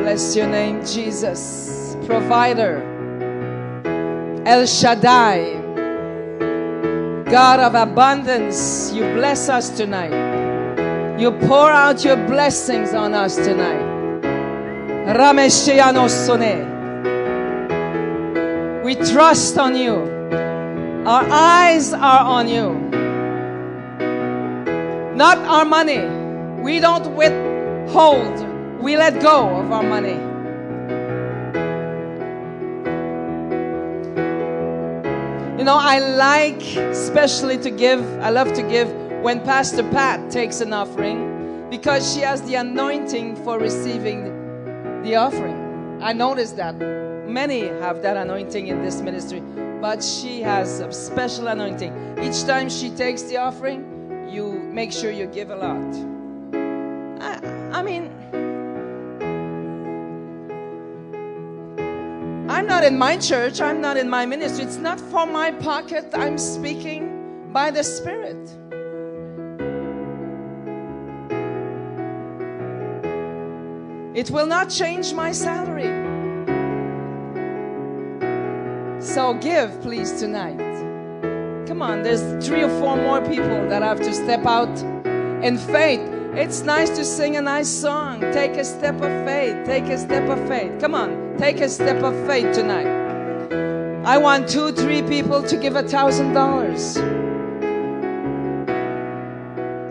Bless your name, Jesus. Provider. El Shaddai. God of abundance, you bless us tonight. You pour out your blessings on us tonight. Rameshiano Sone. We trust on you. Our eyes are on you. Not our money. We don't withhold. We let go of our money. You know, I like especially to give, I love to give when Pastor Pat takes an offering because she has the anointing for receiving the offering. I noticed that many have that anointing in this ministry, but she has a special anointing. Each time she takes the offering, you make sure you give a lot. I, I mean, I'm not in my church, I'm not in my ministry. It's not for my pocket. I'm speaking by the Spirit. It will not change my salary. So give, please, tonight. Come on, there's three or four more people that have to step out in faith. It's nice to sing a nice song. Take a step of faith. Take a step of faith. Come on, take a step of faith tonight. I want two, three people to give a thousand dollars.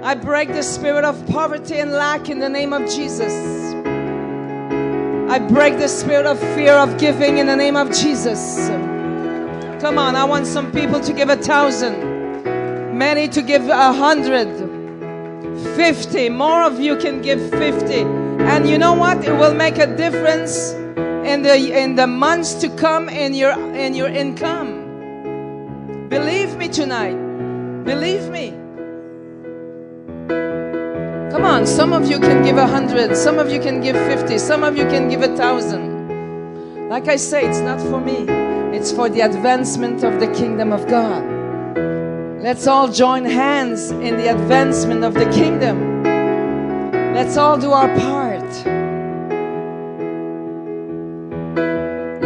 I break the spirit of poverty and lack in the name of Jesus. I break the spirit of fear of giving in the name of Jesus. Come on, I want some people to give a thousand, many to give a hundred. 50 more of you can give 50 and you know what it will make a difference in the in the months to come in your in your income. Believe me tonight. Believe me. Come on some of you can give a hundred some of you can give 50 some of you can give a thousand. Like i say it's not for me. It's for the advancement of the kingdom of god. Let's all join hands in the advancement of the kingdom. Let's all do our part.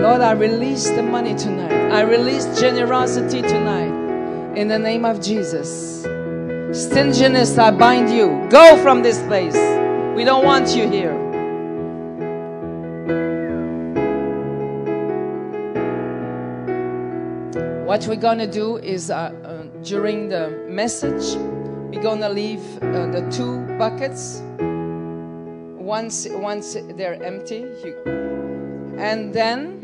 Lord, I release the money tonight. I release generosity tonight in the name of Jesus. Stinginess, I bind you. Go from this place. We don't want you here. What we're going to do is uh, uh, during the message, we're going to leave uh, the two buckets. Once, once they're empty, you, and then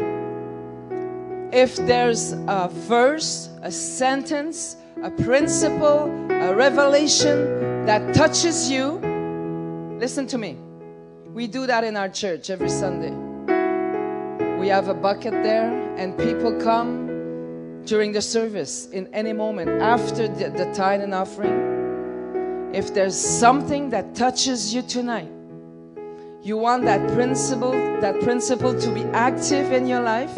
if there's a verse, a sentence, a principle, a revelation that touches you, listen to me. We do that in our church every Sunday. We have a bucket there, and people come during the service in any moment after the, the tithe and offering. If there's something that touches you tonight, you want that principle, that principle to be active in your life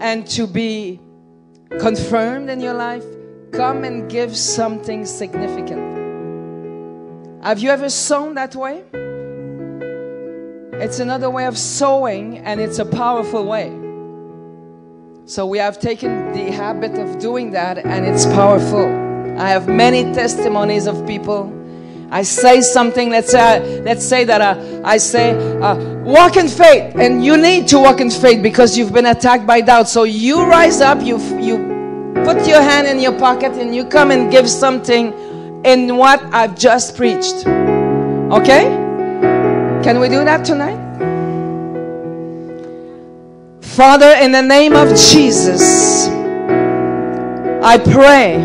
and to be confirmed in your life, come and give something significant. Have you ever sown that way? It's another way of sowing, and it's a powerful way. So we have taken the habit of doing that, and it's powerful. I have many testimonies of people. I say something. Let's say, let's say that uh, I say, uh, walk in faith, and you need to walk in faith because you've been attacked by doubt. So you rise up, you you put your hand in your pocket, and you come and give something in what I've just preached. Okay? Can we do that tonight? Father, in the name of Jesus, I pray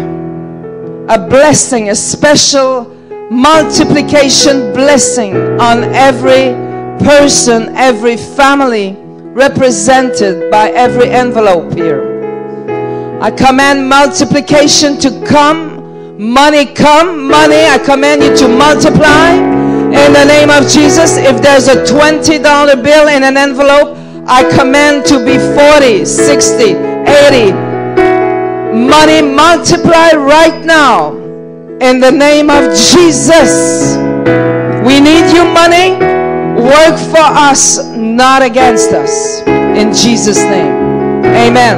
a blessing, a special multiplication blessing on every person, every family represented by every envelope here. I command multiplication to come, money come, money, I command you to multiply in the name of Jesus. If there's a $20 bill in an envelope, I command to be 40, 60, 80. Money multiply right now in the name of Jesus. We need you money. work for us, not against us. In Jesus' name. Amen.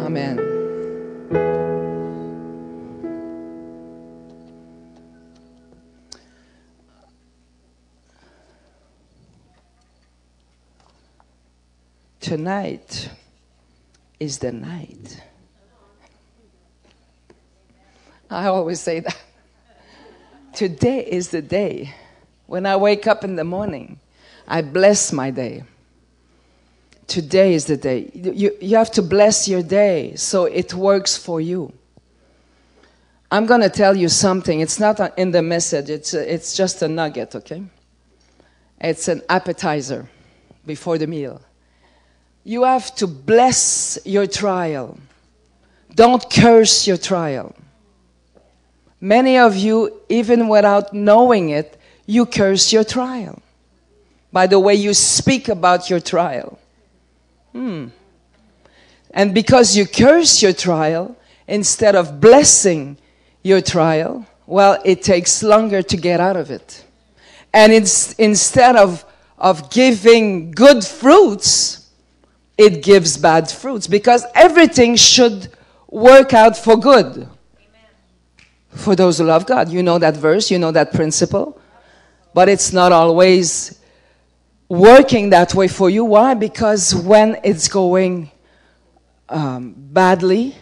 Amen. Tonight is the night. I always say that. Today is the day. When I wake up in the morning, I bless my day. Today is the day. You, you have to bless your day so it works for you. I'm going to tell you something. It's not in the message, it's, it's just a nugget, okay? It's an appetizer before the meal. You have to bless your trial. Don't curse your trial. Many of you, even without knowing it, you curse your trial by the way you speak about your trial. Hmm. And because you curse your trial instead of blessing your trial, well, it takes longer to get out of it. And it's, instead of, of giving good fruits, it gives bad fruits because everything should work out for good. For those who love God. You know that verse, you know that principle, but it's not always working that way for you. Why? Because when it's going um, badly,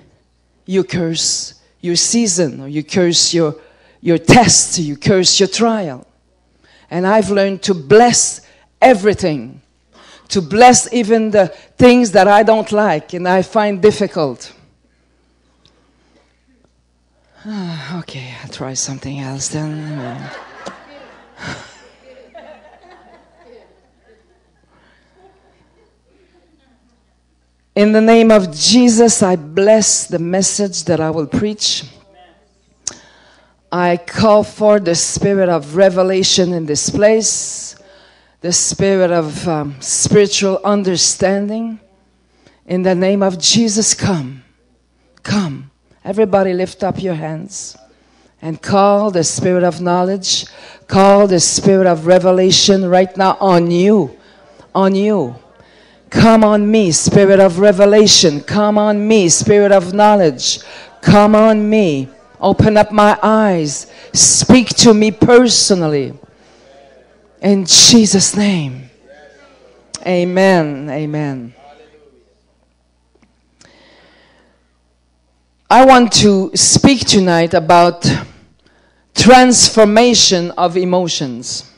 you curse your season, or you curse your, your test, you curse your trial. And I've learned to bless everything to bless even the things that I don't like and I find difficult. Okay, I'll try something else then. In the name of Jesus, I bless the message that I will preach. I call for the spirit of revelation in this place the spirit of um, spiritual understanding. In the name of Jesus, come. Come. Everybody lift up your hands and call the spirit of knowledge, call the spirit of revelation right now on you. On you. Come on me, spirit of revelation. Come on me, spirit of knowledge. Come on me. Open up my eyes. Speak to me personally. In Jesus' name. Amen. Amen. I want to speak tonight about transformation of emotions.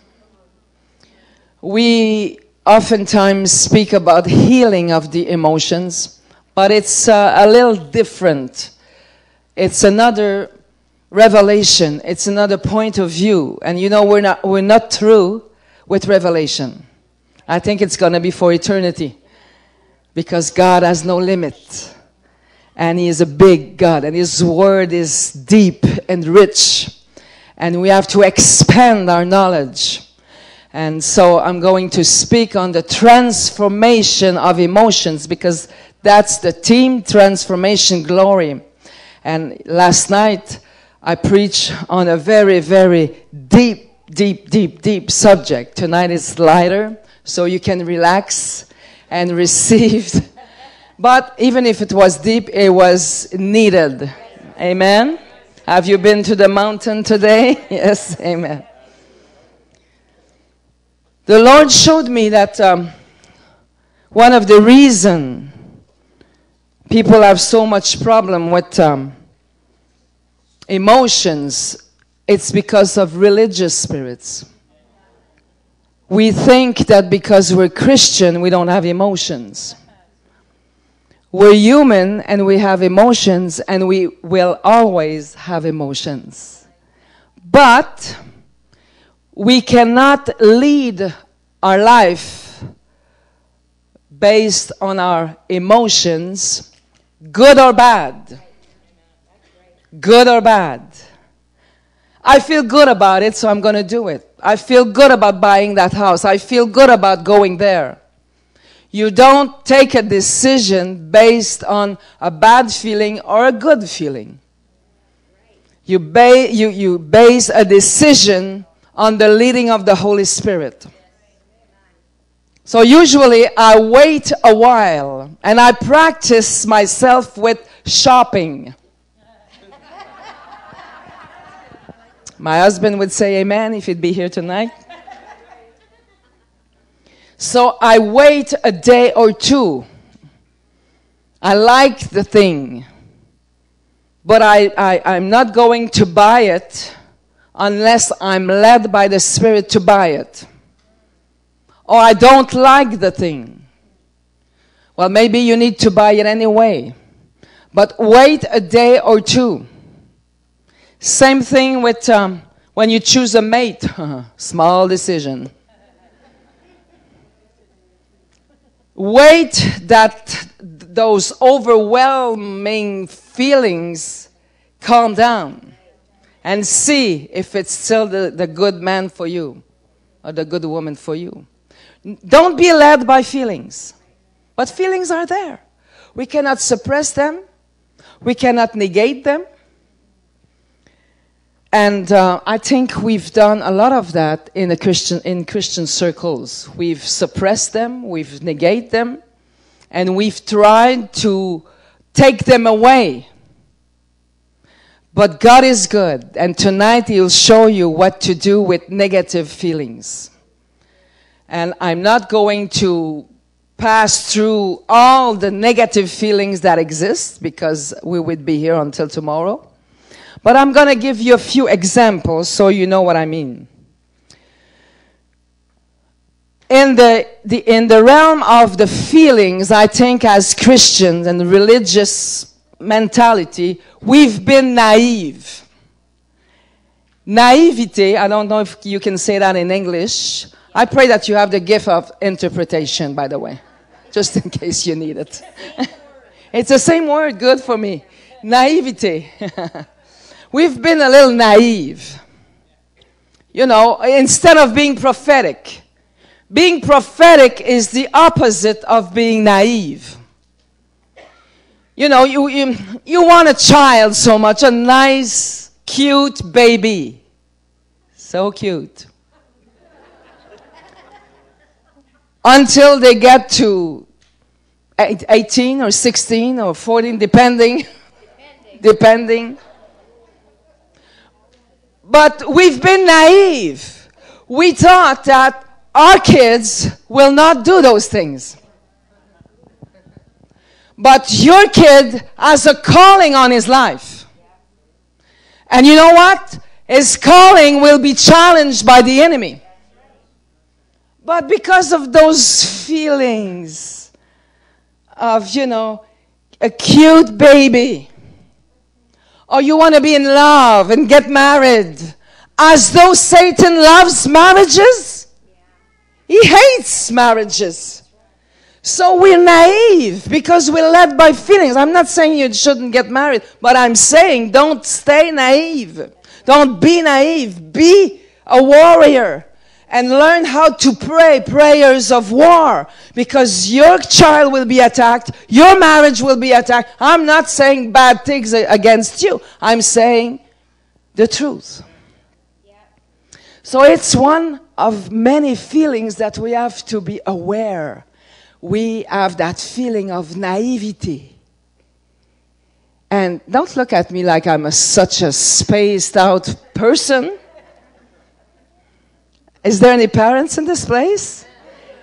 We oftentimes speak about healing of the emotions, but it's uh, a little different. It's another revelation, it's another point of view. And you know, we're not, we're not through with revelation. I think it's going to be for eternity because God has no limit. And He is a big God, and His word is deep and rich. And we have to expand our knowledge. And so I'm going to speak on the transformation of emotions because that's the team transformation glory. And last night I preached on a very, very deep deep, deep, deep subject. Tonight is lighter, so you can relax and receive. But even if it was deep, it was needed. Amen. Have you been to the mountain today? yes, amen. The Lord showed me that um, one of the reason people have so much problem with um, emotions it's because of religious spirits. We think that because we're Christian, we don't have emotions. We're human and we have emotions, and we will always have emotions. But we cannot lead our life based on our emotions, good or bad. Good or bad. I feel good about it, so I'm going to do it. I feel good about buying that house. I feel good about going there. You don't take a decision based on a bad feeling or a good feeling. You, ba- you, you base a decision on the leading of the Holy Spirit. So usually I wait a while and I practice myself with shopping. My husband would say amen if he'd be here tonight. So I wait a day or two. I like the thing, but I, I, I'm not going to buy it unless I'm led by the Spirit to buy it. Or I don't like the thing. Well, maybe you need to buy it anyway. But wait a day or two. Same thing with um, when you choose a mate. Small decision. Wait that those overwhelming feelings calm down and see if it's still the, the good man for you or the good woman for you. Don't be led by feelings. But feelings are there. We cannot suppress them. We cannot negate them. And uh, I think we've done a lot of that in, Christian, in Christian circles. We've suppressed them, we've negated them, and we've tried to take them away. But God is good, and tonight He'll show you what to do with negative feelings. And I'm not going to pass through all the negative feelings that exist because we would be here until tomorrow. But I'm going to give you a few examples so you know what I mean. In the, the, in the realm of the feelings, I think as Christians and religious mentality, we've been naive. Naivete, I don't know if you can say that in English. I pray that you have the gift of interpretation, by the way, just in case you need it. it's the same word, good for me. Naivete. We've been a little naive. You know, instead of being prophetic. Being prophetic is the opposite of being naive. You know, you, you, you want a child so much, a nice, cute baby. So cute. Until they get to 18 or 16 or 14, depending. Depending. depending. But we've been naive. We thought that our kids will not do those things. But your kid has a calling on his life. And you know what? His calling will be challenged by the enemy. But because of those feelings of, you know, a cute baby, or you want to be in love and get married, as though Satan loves marriages, he hates marriages. So we're naive because we're led by feelings. I'm not saying you shouldn't get married, but I'm saying don't stay naive. Don't be naive. Be a warrior and learn how to pray prayers of war because your child will be attacked, your marriage will be attacked. I'm not saying bad things against you, I'm saying the truth. So it's one of many feelings that we have to be aware we have that feeling of naivety. And don't look at me like I'm a, such a spaced out person. Is there any parents in this place?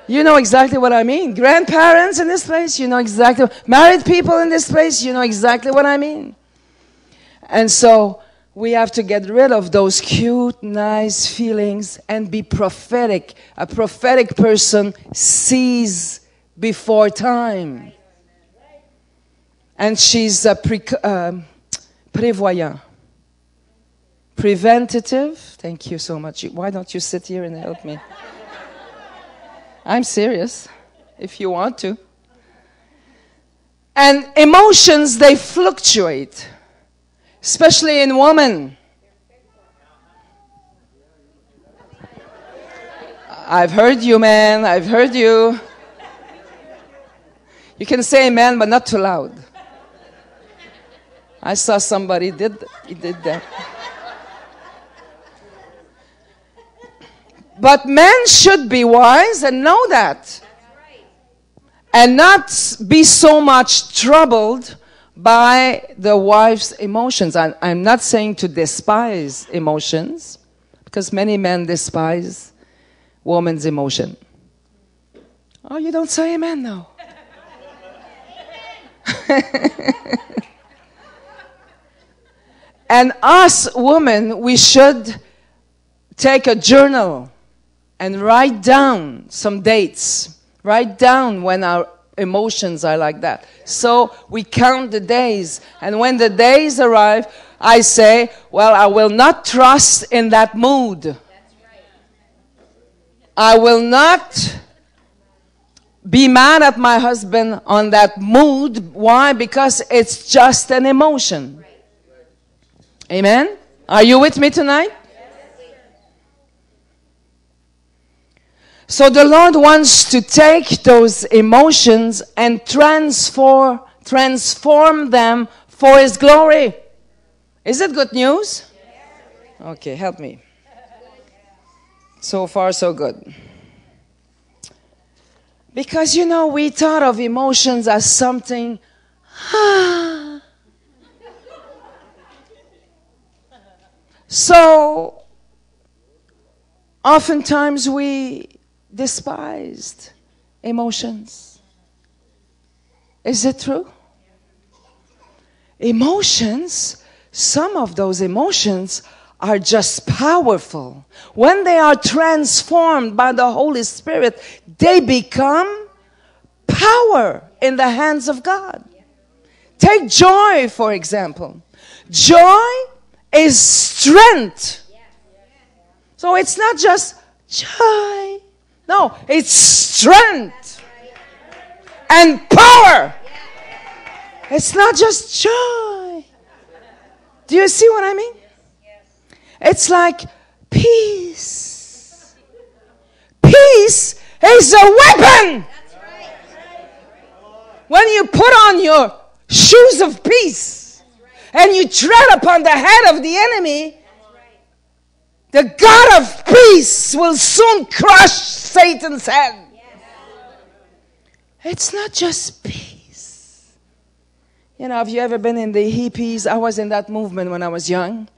You know exactly what I mean. Grandparents in this place, you know exactly. Married people in this place, you know exactly what I mean. And so we have to get rid of those cute, nice feelings and be prophetic. A prophetic person sees before time. And she's a pre, uh, prévoyant. Preventative. Thank you so much. Why don't you sit here and help me? I'm serious, if you want to. And emotions, they fluctuate, especially in women. I've heard you, man. I've heard you. You can say amen, but not too loud. I saw somebody did did that. But men should be wise and know that. And not be so much troubled by the wife's emotions. I, I'm not saying to despise emotions, because many men despise woman's emotion. Oh, you don't say amen now. and us women, we should take a journal and write down some dates. Write down when our emotions are like that. So we count the days. And when the days arrive, I say, Well, I will not trust in that mood. I will not be mad at my husband on that mood. Why? Because it's just an emotion. Amen? Are you with me tonight? So the Lord wants to take those emotions and transform, transform them for His glory. Is it good news? Okay, help me. So far, so good. Because you know, we thought of emotions as something. so, oftentimes we despised emotions. Is it true? Emotions, some of those emotions are just powerful. When they are transformed by the Holy Spirit, they become power in the hands of God. Take joy, for example. Joy is strength. So it's not just joy. No, it's strength and power. It's not just joy. Do you see what I mean? It's like peace. Peace is a weapon. When you put on your shoes of peace and you tread upon the head of the enemy, the God of peace will soon crush Satan's head. It's not just peace. You know, have you ever been in the hippies? I was in that movement when I was young.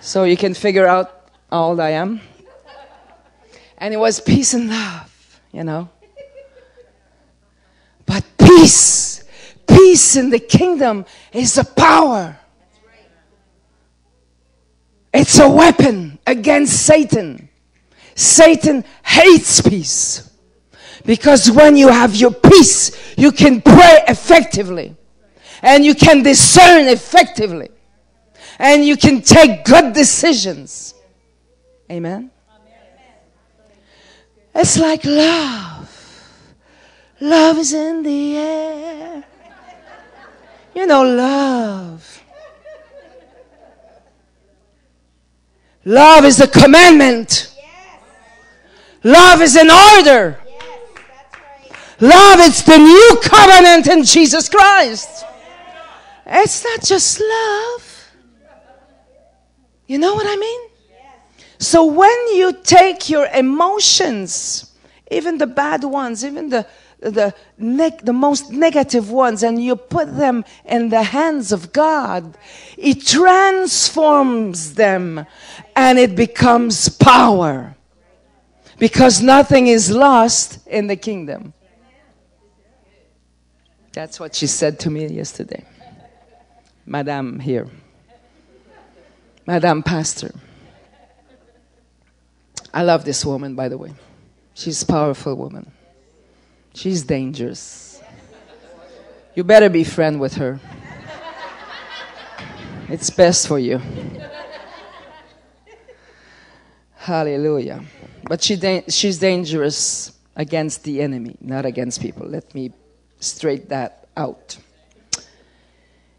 So you can figure out how old I am. And it was peace and love, you know. But peace, peace in the kingdom is a power. It's a weapon against Satan. Satan hates peace. Because when you have your peace, you can pray effectively. And you can discern effectively. And you can take good decisions. Amen. It's like love. Love is in the air. You know, love. Love is a commandment. Love is an order. Love is the new covenant in Jesus Christ. It's not just love. You know what I mean? So when you take your emotions, even the bad ones, even the the, the most negative ones and you put them in the hands of God, it transforms them and it becomes power. Because nothing is lost in the kingdom. That's what she said to me yesterday. Madame here. Madame Pastor. I love this woman, by the way. She's a powerful woman. She's dangerous. You better be friend with her. It's best for you. Hallelujah. But she da- she's dangerous against the enemy, not against people. Let me straight that out.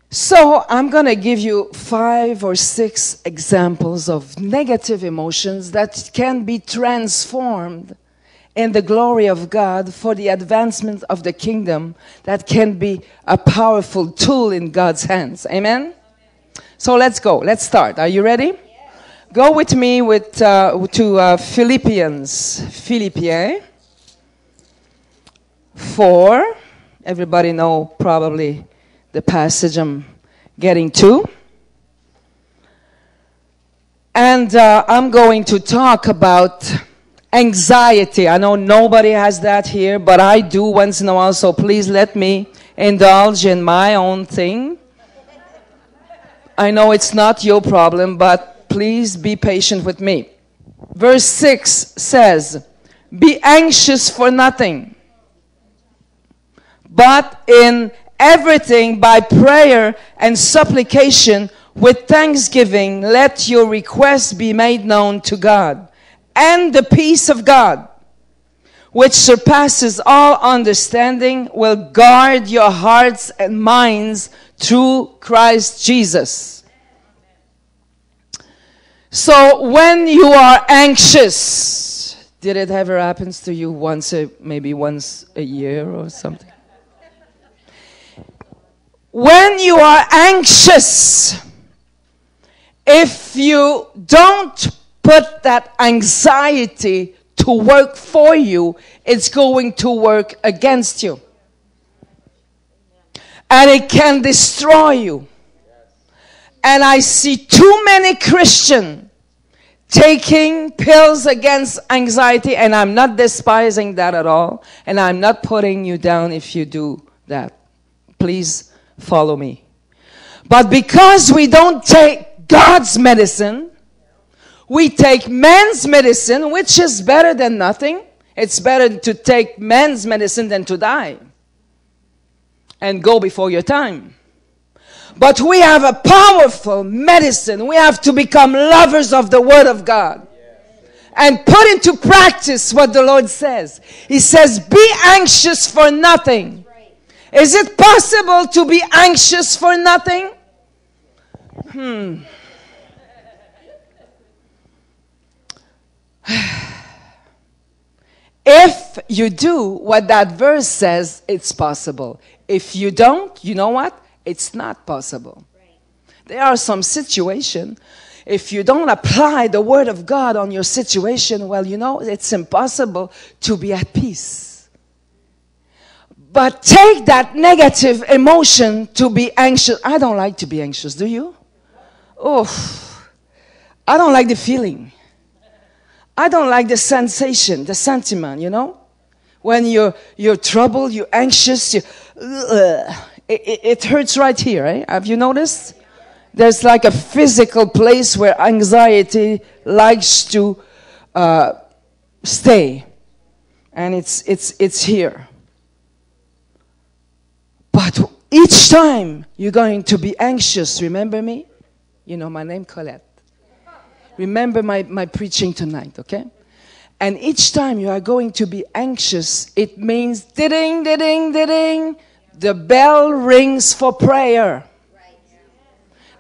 So, I'm going to give you five or six examples of negative emotions that can be transformed in the glory of God for the advancement of the kingdom that can be a powerful tool in God's hands. Amen? So let's go. Let's start. Are you ready? Go with me with, uh, to uh, Philippians, Philippians 4. Everybody know probably the passage I'm getting to. And uh, I'm going to talk about anxiety. I know nobody has that here, but I do once in a while, so please let me indulge in my own thing. I know it's not your problem, but please be patient with me. Verse 6 says, Be anxious for nothing, but in everything by prayer and supplication with thanksgiving, let your requests be made known to God. And the peace of God, which surpasses all understanding, will guard your hearts and minds through Christ Jesus. So when you are anxious, did it ever happen to you once, a, maybe once a year or something? When you are anxious, if you don't put that anxiety to work for you, it's going to work against you. And it can destroy you. And I see too many Christians taking pills against anxiety, and I'm not despising that at all. And I'm not putting you down if you do that. Please follow me. But because we don't take God's medicine. We take man's medicine, which is better than nothing. It's better to take man's medicine than to die and go before your time. But we have a powerful medicine. We have to become lovers of the Word of God and put into practice what the Lord says. He says, Be anxious for nothing. Is it possible to be anxious for nothing? Hmm. if you do what that verse says, it's possible. If you don't, you know what? It's not possible. Right. There are some situations. If you don't apply the word of God on your situation, well, you know, it's impossible to be at peace. But take that negative emotion to be anxious. I don't like to be anxious, do you? Oh, I don't like the feeling. I don't like the sensation, the sentiment, you know? When you're, you're troubled, you're anxious, you, uh, it, it, hurts right here, eh? Have you noticed? There's like a physical place where anxiety likes to uh, stay. And it's, it's, it's here. But each time you're going to be anxious, remember me? You know my name, Colette. Remember my, my preaching tonight, okay? And each time you are going to be anxious, it means ding, ding, ding, the bell rings for prayer.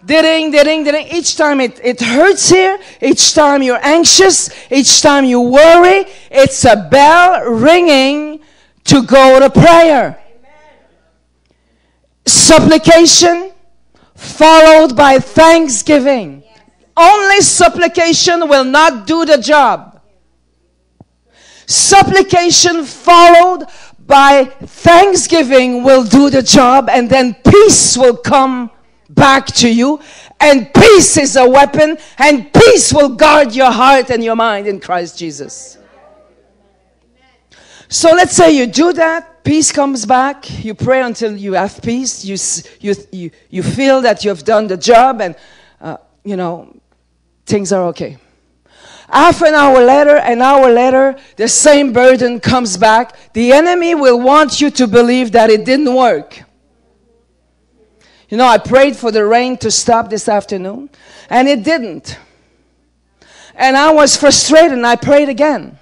Ding, ding, ding. Each time it, it hurts here, each time you're anxious, each time you worry, it's a bell ringing to go to prayer. Supplication followed by thanksgiving. Only supplication will not do the job. Supplication followed by thanksgiving will do the job, and then peace will come back to you. And peace is a weapon, and peace will guard your heart and your mind in Christ Jesus. So let's say you do that, peace comes back, you pray until you have peace, you, you, you, you feel that you've done the job, and, uh, you know, things are okay. Half an hour later, an hour later, the same burden comes back. The enemy will want you to believe that it didn't work. You know, I prayed for the rain to stop this afternoon, and it didn't. And I was frustrated, and I prayed again.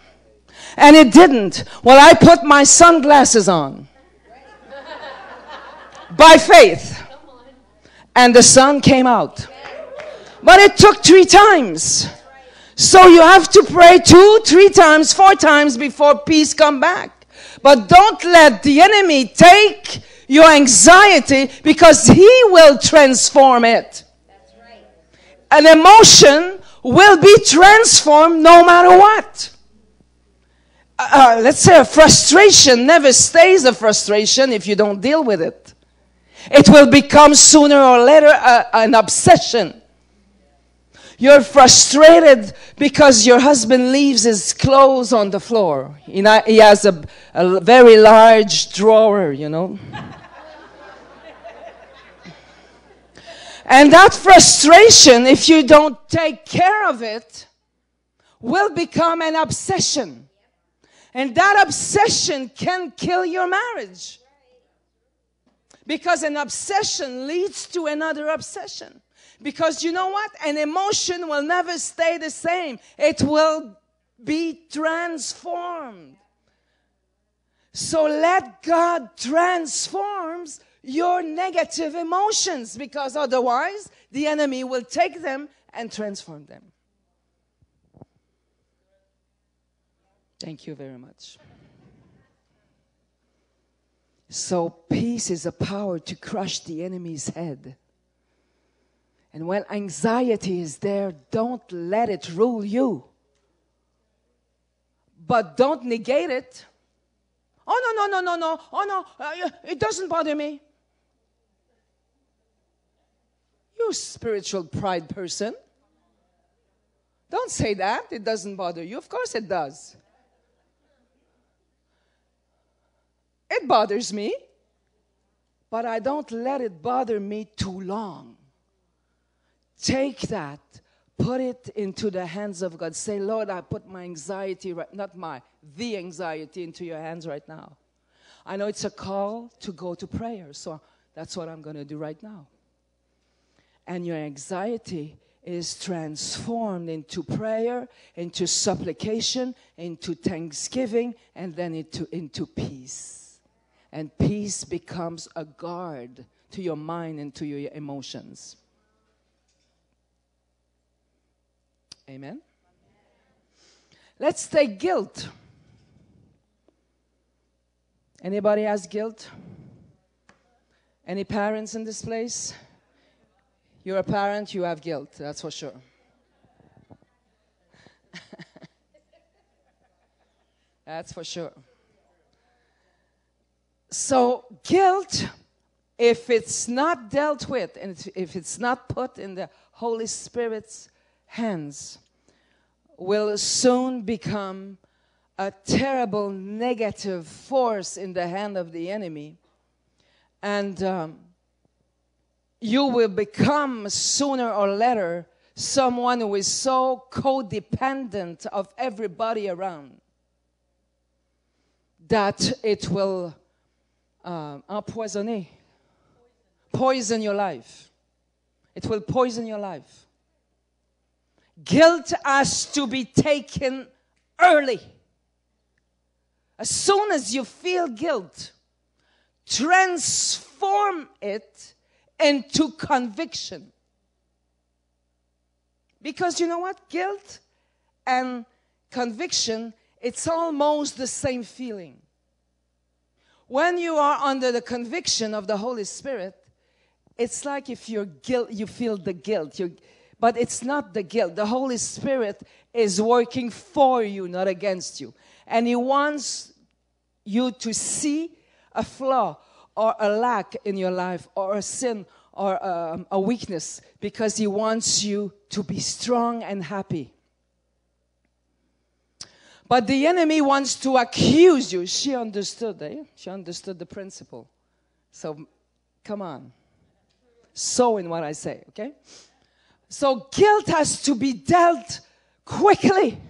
And it didn't. Well, I put my sunglasses on by faith, and the sun came out. But it took three times. So you have to pray two, three times, four times before peace come back. But don't let the enemy take your anxiety because he will transform it. An emotion will be transformed no matter what. Uh, uh, let's say a frustration never stays a frustration if you don't deal with it. It will become sooner or later uh, an obsession. You're frustrated because your husband leaves his clothes on the floor. He has a, a very large drawer, you know. and that frustration, if you don't take care of it, will become an obsession. And that obsession can kill your marriage. Because an obsession leads to another obsession. Because you know what? An emotion will never stay the same, it will be transformed. So let God transforms your negative emotions because otherwise the enemy will take them and transform them. Thank you very much. So, peace is a power to crush the enemy's head. And when anxiety is there, don't let it rule you. But don't negate it. Oh, no, no, no, no, no. Oh, no, uh, it doesn't bother me. You spiritual pride person. Don't say that. It doesn't bother you. Of course it does. It bothers me, but I don't let it bother me too long. Take that, put it into the hands of God. Say, Lord, I put my anxiety, right, not my, the anxiety into your hands right now. I know it's a call to go to prayer, so that's what I'm going to do right now. And your anxiety is transformed into prayer, into supplication, into thanksgiving, and then into, into peace and peace becomes a guard to your mind and to your emotions. Amen. Let's take guilt. Anybody has guilt? Any parents in this place? You're a parent, you have guilt, that's for sure. that's for sure. So, guilt, if it's not dealt with and if it's not put in the Holy Spirit's hands, will soon become a terrible negative force in the hand of the enemy. And um, you will become sooner or later someone who is so codependent of everybody around that it will uh, empoisonner, poison your life. It will poison your life. Guilt has to be taken early. As soon as you feel guilt, transform it into conviction. Because you know what? Guilt and conviction, it's almost the same feeling. When you are under the conviction of the Holy Spirit, it's like if you're guilt, you feel the guilt. You're, but it's not the guilt. The Holy Spirit is working for you, not against you. And He wants you to see a flaw or a lack in your life or a sin or um, a weakness because He wants you to be strong and happy. But the enemy wants to accuse you. She understood, eh? She understood the principle. So come on. So in what I say, okay? So guilt has to be dealt quickly.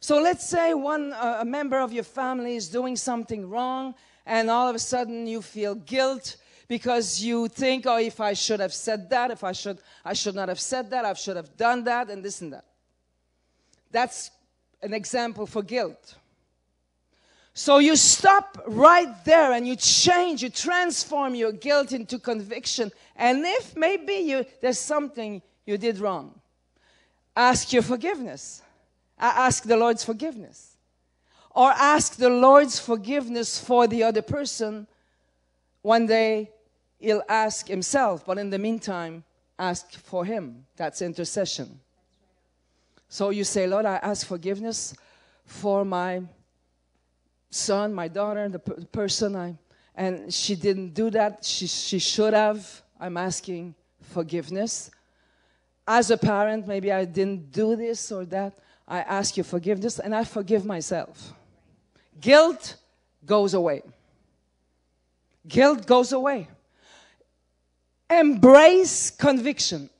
So let's say one uh, a member of your family is doing something wrong and all of a sudden you feel guilt because you think oh if I should have said that if I should I should not have said that I should have done that and this and that. That's an example for guilt. So you stop right there and you change, you transform your guilt into conviction. And if maybe you, there's something you did wrong, ask your forgiveness. Ask the Lord's forgiveness. Or ask the Lord's forgiveness for the other person. One day he'll ask himself, but in the meantime, ask for him. That's intercession. So you say, Lord, I ask forgiveness for my son, my daughter, the per- person I, and she didn't do that. She, she should have. I'm asking forgiveness. As a parent, maybe I didn't do this or that. I ask you forgiveness and I forgive myself. Guilt goes away. Guilt goes away. Embrace conviction.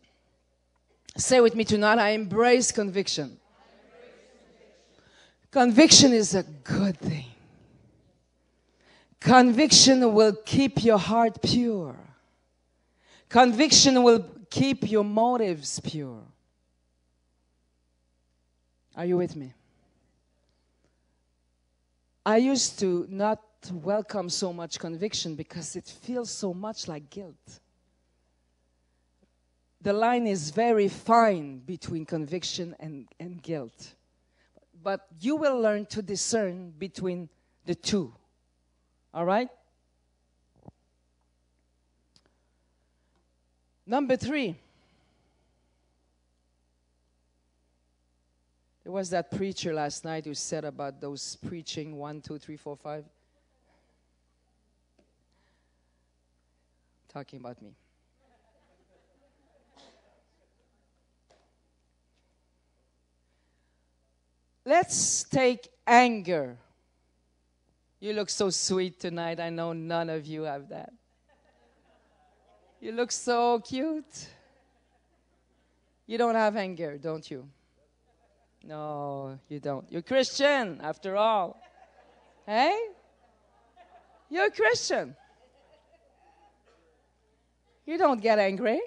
Say with me tonight I embrace conviction. Conviction is a good thing. Conviction will keep your heart pure. Conviction will keep your motives pure. Are you with me? I used to not welcome so much conviction because it feels so much like guilt. The line is very fine between conviction and, and guilt. But you will learn to discern between the two. All right? Number three. There was that preacher last night who said about those preaching one, two, three, four, five. Talking about me. Let's take anger. You look so sweet tonight. I know none of you have that. You look so cute. You don't have anger, don't you? No, you don't. You're Christian, after all. Hey? You're a Christian. You don't get angry.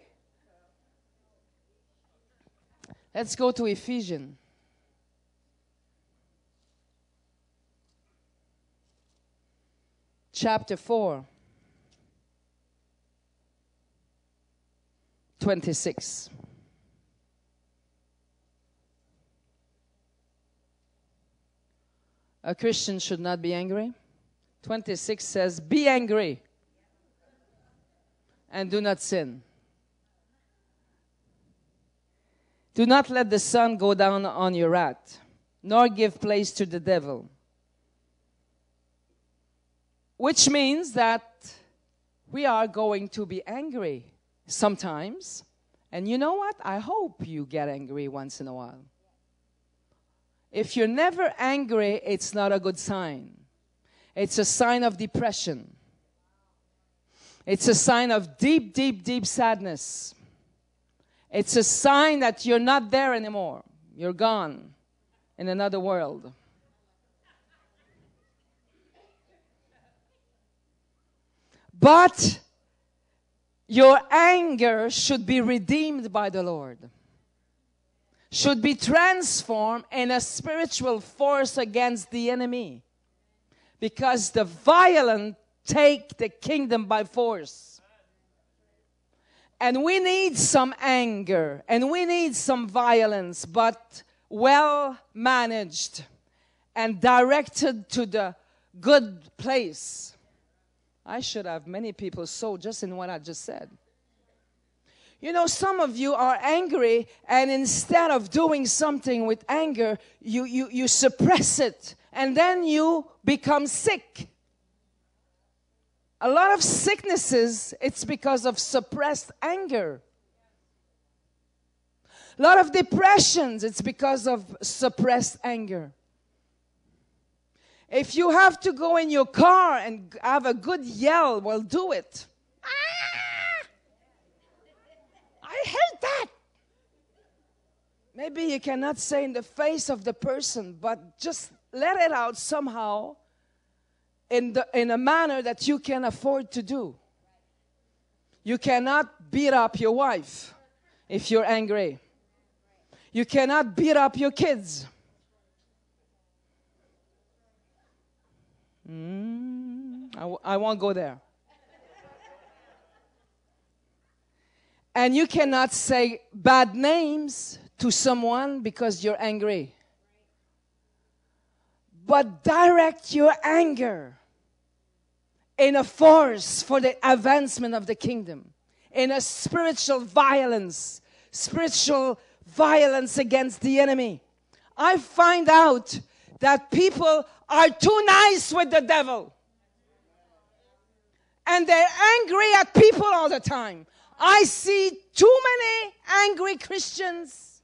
Let's go to Ephesians. Chapter 4. 26. A Christian should not be angry. 26 says, Be angry and do not sin. Do not let the sun go down on your wrath, nor give place to the devil. Which means that we are going to be angry sometimes. And you know what? I hope you get angry once in a while. If you're never angry, it's not a good sign. It's a sign of depression. It's a sign of deep, deep, deep sadness. It's a sign that you're not there anymore. You're gone in another world. But your anger should be redeemed by the Lord, should be transformed in a spiritual force against the enemy. Because the violent take the kingdom by force. And we need some anger and we need some violence, but well managed and directed to the good place. I should have many people so just in what I just said. You know, some of you are angry, and instead of doing something with anger, you, you, you suppress it, and then you become sick. A lot of sicknesses, it's because of suppressed anger. A lot of depressions, it's because of suppressed anger. If you have to go in your car and have a good yell, well, do it. Ah! I hate that. Maybe you cannot say in the face of the person, but just let it out somehow in, the, in a manner that you can afford to do. You cannot beat up your wife if you're angry. You cannot beat up your kids. Mm, I w- I won't go there. and you cannot say bad names to someone because you're angry. But direct your anger in a force for the advancement of the kingdom, in a spiritual violence, spiritual violence against the enemy. I find out that people are too nice with the devil. And they're angry at people all the time. I see too many angry Christians,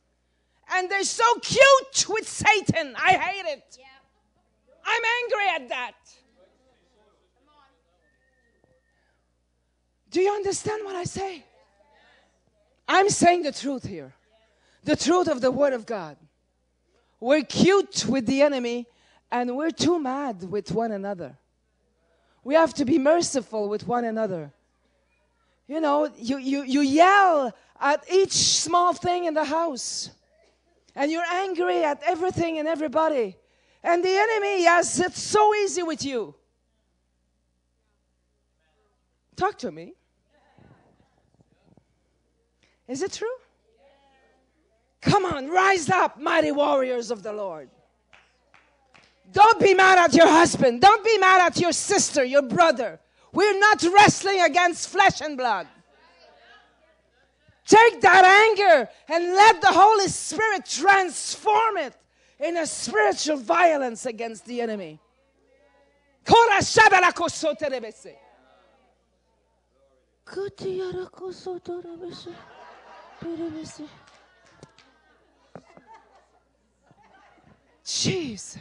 and they're so cute with Satan. I hate it. I'm angry at that. Do you understand what I say? I'm saying the truth here. The truth of the Word of God. We're cute with the enemy and we're too mad with one another. We have to be merciful with one another. You know, you, you, you yell at each small thing in the house and you're angry at everything and everybody. And the enemy, yes, it's so easy with you. Talk to me. Is it true? Come on, rise up, mighty warriors of the Lord. Don't be mad at your husband. Don't be mad at your sister, your brother. We're not wrestling against flesh and blood. Take that anger and let the Holy Spirit transform it in a spiritual violence against the enemy. Jesus,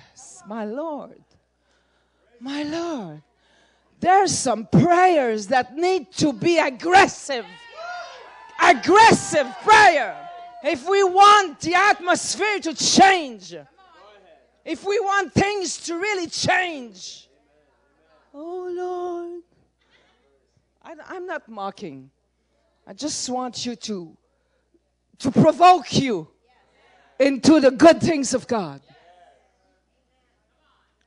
my Lord, my Lord. There's some prayers that need to be aggressive. Aggressive prayer. If we want the atmosphere to change, if we want things to really change, oh Lord, I, am not mocking. I just want you to, to provoke you into the good things of God.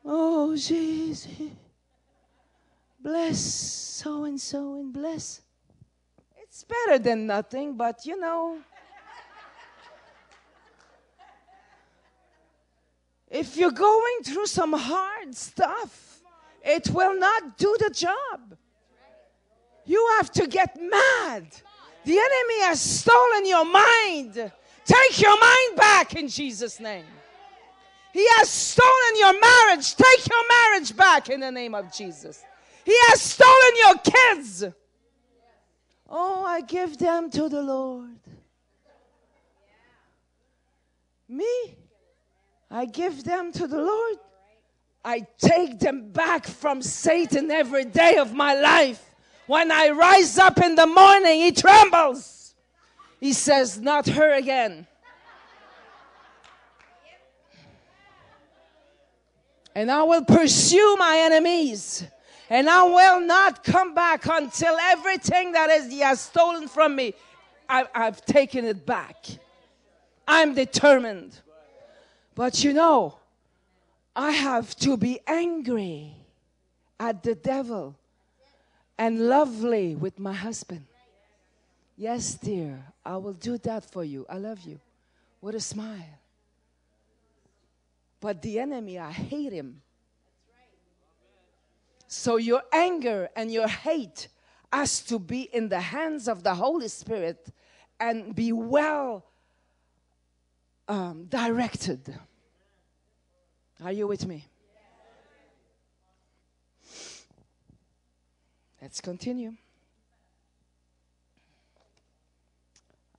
Oh, Jesus. Bless so and so and bless. It's better than nothing, but you know. if you're going through some hard stuff, it will not do the job. You have to get mad. The enemy has stolen your mind. Take your mind back in Jesus' name. He has stolen your marriage. Take your marriage back in the name of Jesus. He has stolen your kids. Oh, I give them to the Lord. Me, I give them to the Lord. I take them back from Satan every day of my life. When I rise up in the morning, he trembles. He says, Not her again. And I will pursue my enemies. And I will not come back until everything that is he has stolen from me, I, I've taken it back. I'm determined. But you know, I have to be angry at the devil and lovely with my husband. Yes, dear, I will do that for you. I love you. With a smile. But the enemy, I hate him. So your anger and your hate has to be in the hands of the Holy Spirit and be well um, directed. Are you with me? Let's continue.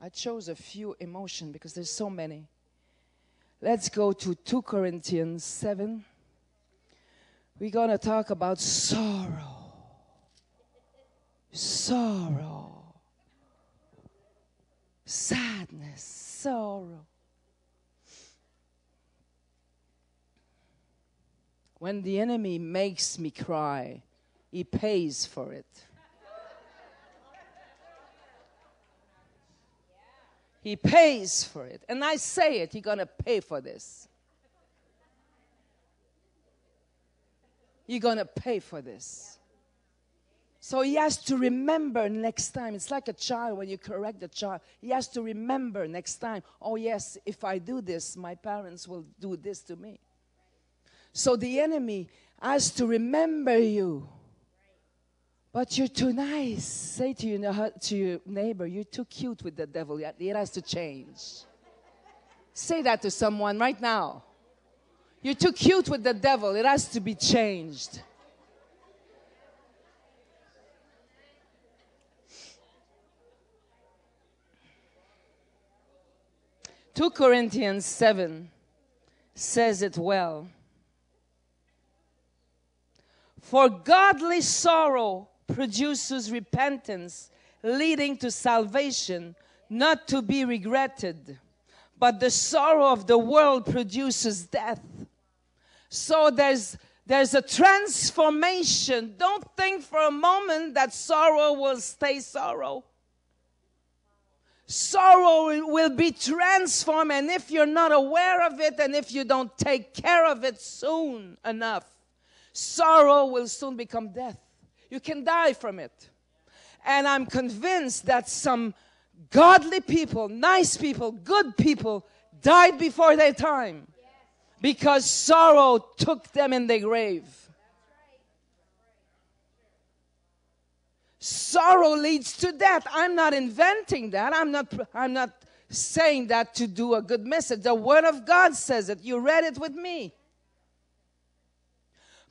I chose a few emotion because there's so many. Let's go to 2 Corinthians 7. We're going to talk about sorrow. Sorrow. Sadness. Sorrow. When the enemy makes me cry, he pays for it. He pays for it. And I say it, He's going to pay for this. You're going to pay for this. So he has to remember next time. It's like a child when you correct a child. He has to remember next time, oh, yes, if I do this, my parents will do this to me. So the enemy has to remember you but you're too nice. Say to, you, to your neighbor, you're too cute with the devil. It has to change. Say that to someone right now. You're too cute with the devil. It has to be changed. Two Corinthians 7 says it well. For godly sorrow produces repentance, leading to salvation, not to be regretted. But the sorrow of the world produces death. So there's there's a transformation. Don't think for a moment that sorrow will stay sorrow. Sorrow will be transformed, and if you're not aware of it, and if you don't take care of it soon enough, sorrow will soon become death. You can die from it. And I'm convinced that some godly people, nice people, good people died before their time because sorrow took them in the grave. Sorrow leads to death. I'm not inventing that. I'm not, I'm not saying that to do a good message. The Word of God says it. You read it with me.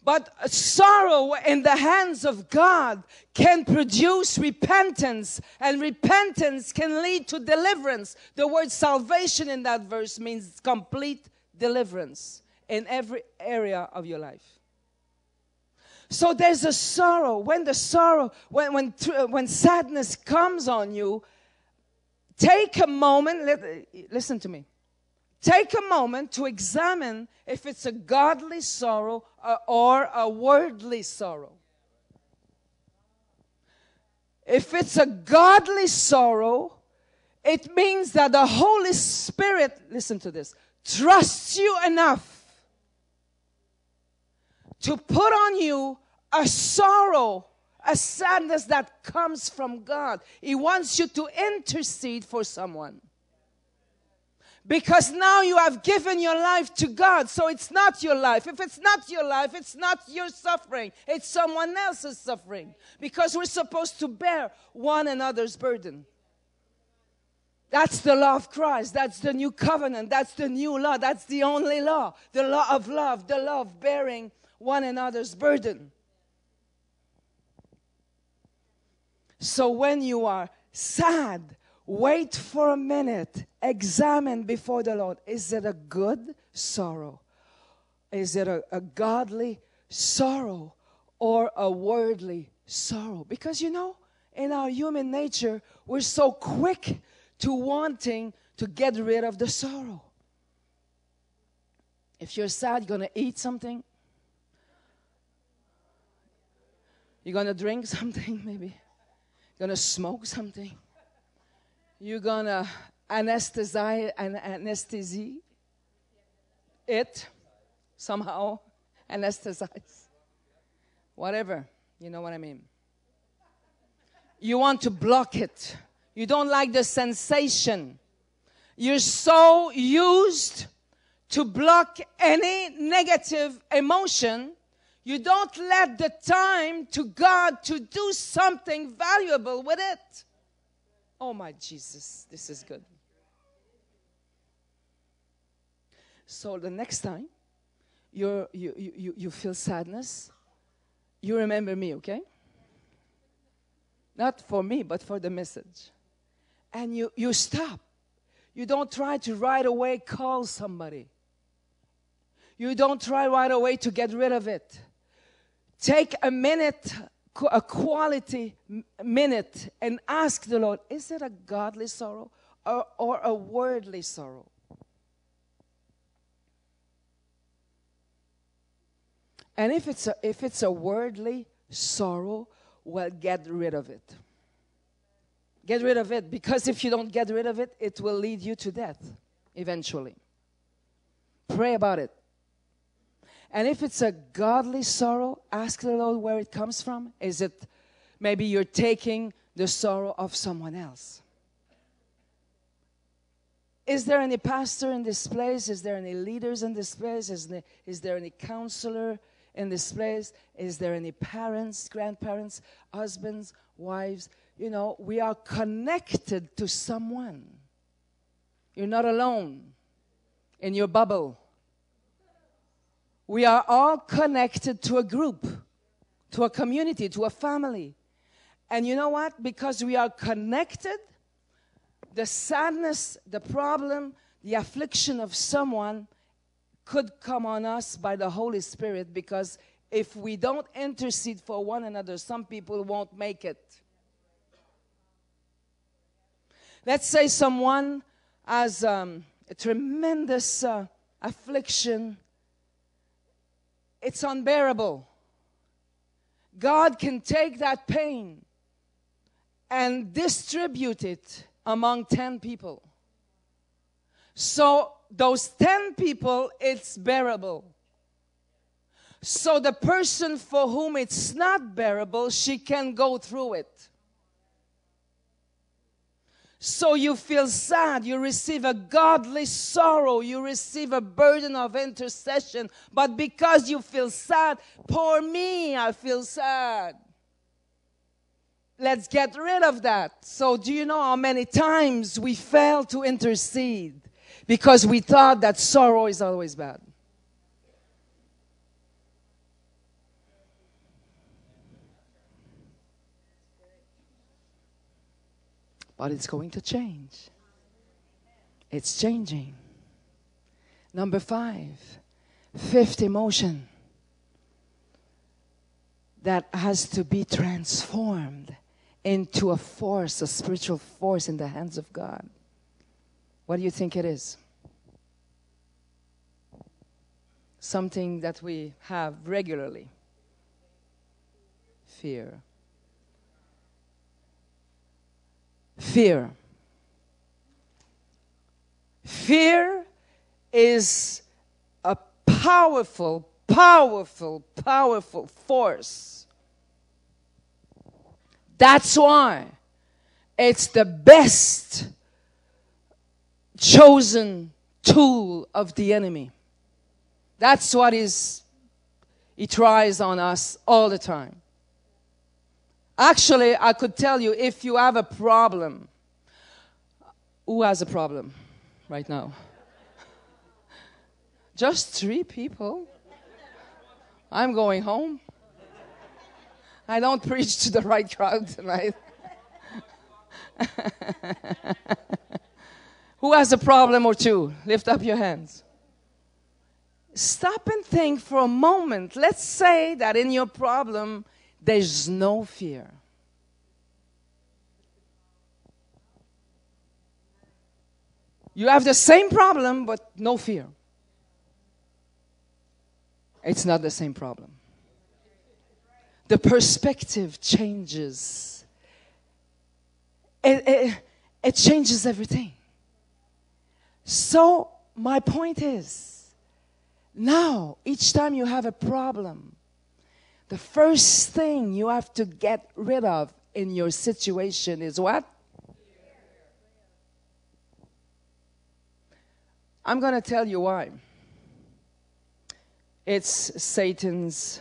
But sorrow in the hands of God can produce repentance, and repentance can lead to deliverance. The word salvation in that verse means complete deliverance in every area of your life. So there's a sorrow. When the sorrow, when, when, when sadness comes on you, take a moment, Let, listen to me. Take a moment to examine if it's a godly sorrow or a worldly sorrow. If it's a godly sorrow, it means that the Holy Spirit, listen to this, trusts you enough to put on you a sorrow, a sadness that comes from God. He wants you to intercede for someone. Because now you have given your life to God. So it's not your life. If it's not your life, it's not your suffering. It's someone else's suffering. Because we're supposed to bear one another's burden. That's the law of Christ. That's the new covenant. That's the new law. That's the only law. The law of love, the law of bearing one another's burden. So when you are sad, wait for a minute, examine before the Lord. Is it a good sorrow? Is it a, a godly sorrow or a worldly sorrow? Because you know, in our human nature, we're so quick to wanting to get rid of the sorrow. If you're sad, you're going to eat something. You're going to drink something, maybe. You're going to smoke something you're gonna anesthesize and anesthesi it? Somehow anesthetize whatever you know what i mean. You want to block it. You don't like the sensation. You're so used to block any negative emotion you don't let the time to god to do something valuable with it Oh, my Jesus, this is good. So the next time you you, you, you feel sadness, you remember me, okay? Not for me, but for the message. And you, you stop. You don't try to right away call somebody. You don't try right away to get rid of it. Take a minute a quality minute and ask the Lord, is it a godly sorrow or, or a worldly sorrow? And if it's a, if it's a worldly sorrow, well, get rid of it. Get rid of it because if you don't get rid of it, it will lead you to death eventually. Pray about it. And if it's a godly sorrow, ask the Lord where it comes from. Is it maybe you're taking the sorrow of someone else? Is there any pastor in this place? Is there any leaders in this place? Is there, is there any counselor in this place? Is there any parents, grandparents, husbands, wives? You know, we are connected to someone. You're not alone. in your bubble. We are all connected to a group, to a community, to a family. And you know what? Because we are connected, the sadness, the problem, the affliction of someone could come on us by the Holy Spirit because if we don't intercede for one another, some people won't make it. Let's say someone has um, a tremendous uh, affliction, it's unbearable. God can take that pain and distribute it among 10 people. So, those 10 people, it's bearable. So, the person for whom it's not bearable, she can go through it. So you feel sad, you receive a godly sorrow, you receive a burden of intercession. But because you feel sad, poor me, I feel sad. Let's get rid of that. So, do you know how many times we fail to intercede because we thought that sorrow is always bad? But it's going to change. It's changing. Number five, fifth emotion that has to be transformed into a force, a spiritual force in the hands of God. What do you think it is? Something that we have regularly fear. Fear. Fear is a powerful, powerful, powerful force. That's why it's the best chosen tool of the enemy. That's what is he tries on us all the time. Actually, I could tell you if you have a problem, who has a problem right now? Just three people. I'm going home. I don't preach to the right crowd tonight. Who has a problem or two? Lift up your hands. Stop and think for a moment. Let's say that in your problem, there's no fear. You have the same problem, but no fear. It's not the same problem. The perspective changes. It, it, it changes everything. So, my point is now, each time you have a problem, the first thing you have to get rid of in your situation is what? I'm going to tell you why. It's Satan's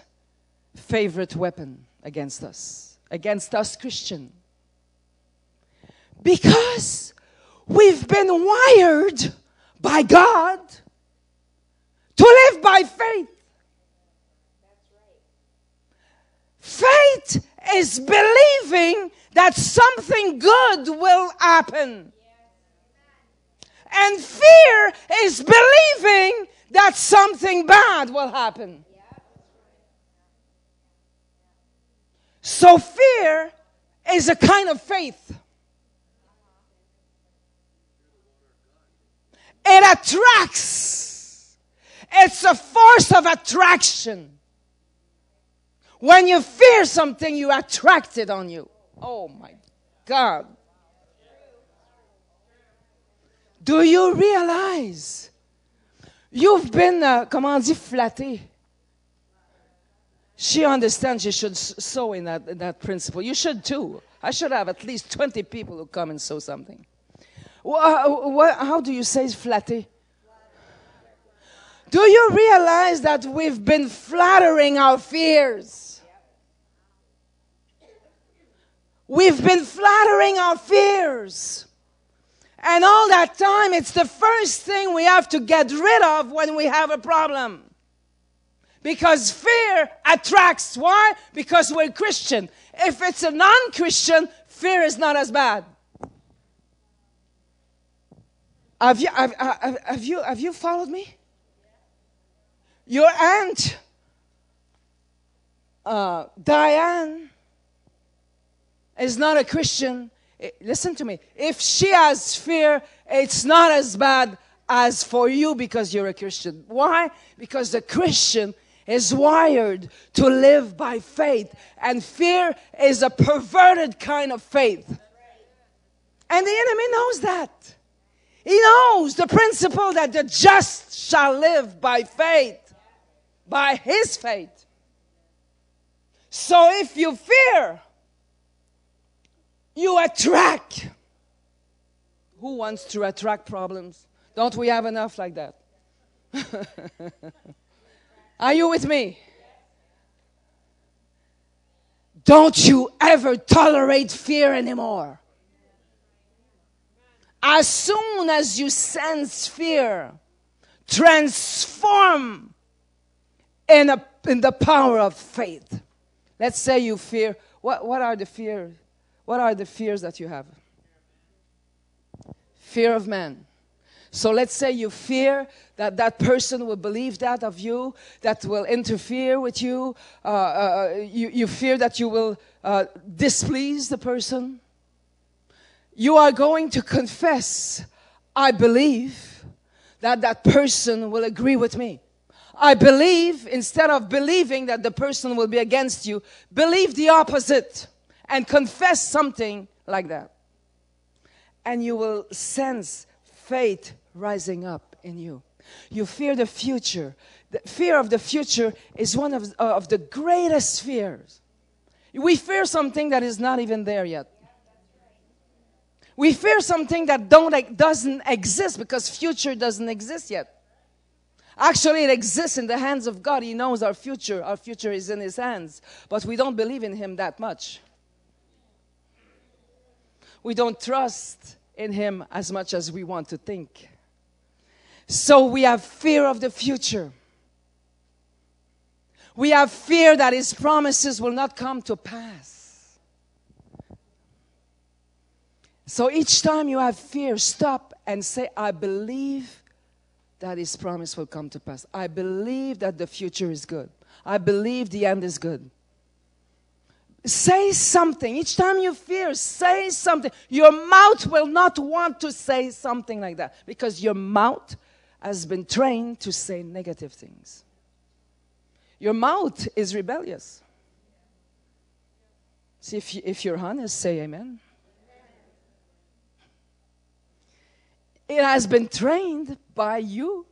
favorite weapon against us, against us Christian. Because we've been wired by God to live by faith. Faith is believing that something good will happen. And fear is believing that something bad will happen. So fear is a kind of faith. It attracts. It's a force of attraction. When you fear something, you attract it on you. Oh my God. Do you realize you've been, uh, comment on dit, flatté? She understands she should sow in that, in that principle. You should too. I should have at least 20 people who come and sow something. Well, what, how do you say flatté? Do you realize that we've been flattering our fears? We've been flattering our fears. And all that time, it's the first thing we have to get rid of when we have a problem. Because fear attracts. Why? Because we're Christian. If it's a non Christian, fear is not as bad. Have you, have, have, have, you, have you followed me? Your aunt, uh, Diane, is not a Christian. Eh, listen to me. If she has fear, it's not as bad as for you because you're a Christian. Why? Because the Christian is wired to live by faith, and fear is a perverted kind of faith. And the enemy knows that. He knows the principle that the just shall live by faith, by his faith. So if you fear, you attract. Who wants to attract problems? Don't we have enough like that? Are you with me? Don't you ever tolerate fear anymore. As soon as you sense fear, transform in, a, in the power of faith. Let's say you fear. What, what are the fears? What are the fears that you have? Fear of man. So let's say you fear that that person will believe that of you, that will interfere with you. Uh, uh, you, you fear that you will uh, displease the person you are going to confess, I believe that that person will agree with me. I believe, instead of believing that the person will be against you, believe the opposite and confess something like that. And you will sense faith rising up in you. You fear the future. The fear of the future is one of, of the greatest fears. We fear something that is not even there yet. We fear something that don't, doesn't exist because future doesn't exist yet. Actually, it exists in the hands of God. He knows our future. Our future is in His hands. But we don't believe in Him that much. We don't trust in Him as much as we want to think. So we have fear of the future. We have fear that His promises will not come to pass. So each time you have fear, stop and say, I believe that His promise will come to pass. I believe that the future is good. I believe the end is good. Say something. Each time you fear, say something. Your mouth will not want to say something like that because your mouth has been trained to say negative things. Your mouth is rebellious. See, if, you, if you're honest, say amen. It has been trained by you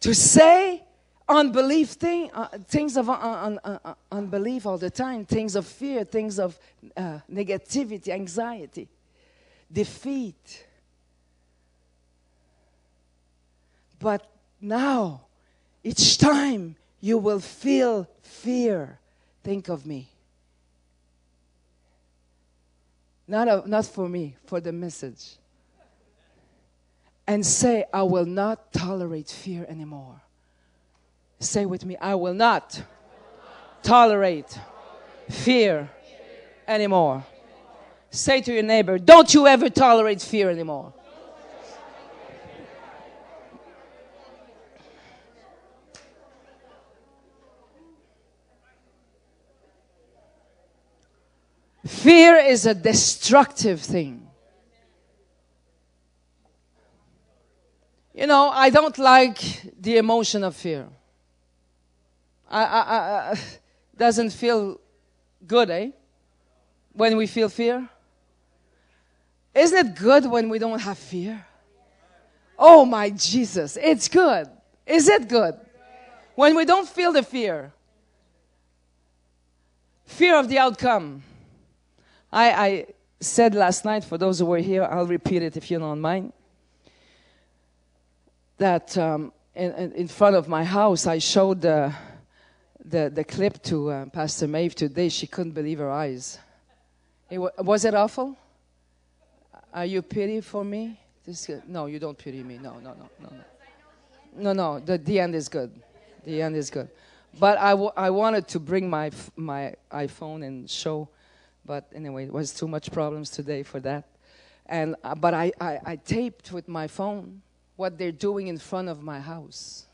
to say unbelief thing, uh, things of uh, uh, uh, uh, unbelief all the time, things of fear, things of uh, negativity, anxiety, defeat. But now, each time you will feel fear, think of me. Not, a, not for me, for the message and say, I will not tolerate fear anymore. Say with me, I will not tolerate fear anymore. Say to your neighbor, don't you ever tolerate fear anymore. Fear is a destructive thing. You know, I don't like the emotion of fear. I, I, I, doesn't feel good, eh? When we feel fear. Isn't it good when we don't have fear? Oh my Jesus, it's good. Is it good? When we don't feel the fear. Fear of the outcome. I, I said last night, for those who were here, I'll repeat it if you don't mind that um, in, in, front of my house, I showed the, the, the clip to uh, Pastor Mave today. She couldn't believe her eyes. It was it awful? Are you pity for me? This, no, you don't pity me. No, no, no, no, no. No, no, the, the end is good. The end is good. But I, w- I wanted to bring my, my iPhone and show, but anyway, it was too much problems today for that. And, uh, but I, I, I taped with my phone what they're doing in front of my house.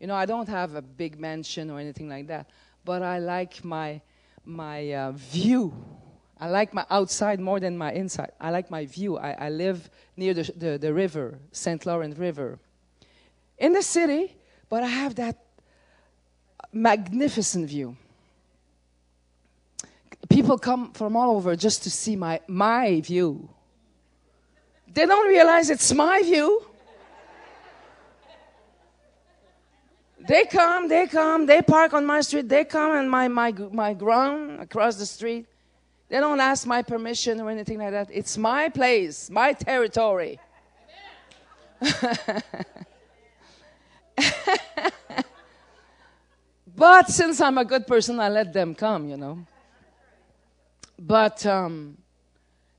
You know, I don't have a big mansion or anything like that, but I like my, my uh, view. I like my outside more than my inside. I like my view. I, I live near the, the, the river, St. Lawrence River. In the city, but I have that magnificent view. People come from all over just to see my, my view. They don't realize it's my view. They come, they come, they park on my street, they come on my, my, my ground across the street. They don't ask my permission or anything like that. It's my place, my territory. but since I'm a good person, I let them come, you know. But um,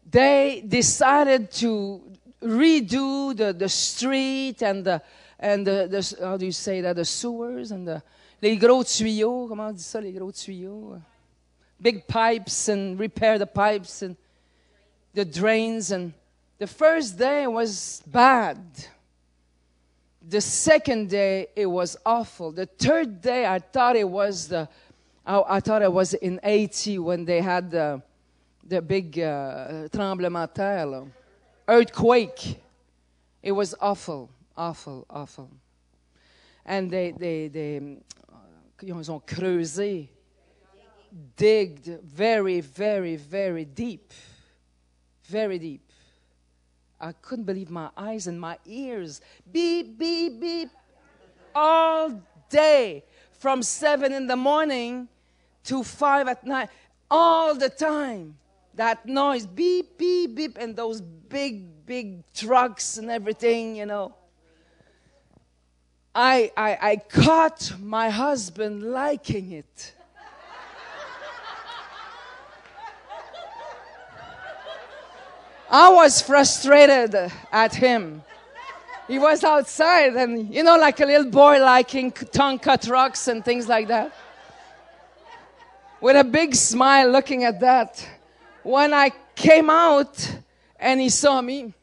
they decided to redo the, the street and the, and the, the, how do you say that, the sewers and the, les gros tuyaux, comment on dit ça, les gros tuyaux? Big pipes and repair the pipes and the drains. And the first day was bad. The second day it was awful. The third day I thought it was the, I, I thought it was in Haiti when they had the, the big uh, tremblement de terre, earthquake. It was awful awful, awful. And they, they, they, uh, ils ont creusé, digged very, very, very deep, very deep. I couldn't believe my eyes and my ears. Beep, beep, beep, all day from seven in the morning to five at night, all the time. That noise, beep, beep, beep, and those big, big trucks and everything, you know. I, I, I caught my husband liking it. I was frustrated at him. He was outside, and you know, like a little boy liking Tonka trucks and things like that. With a big smile looking at that. When I came out and he saw me,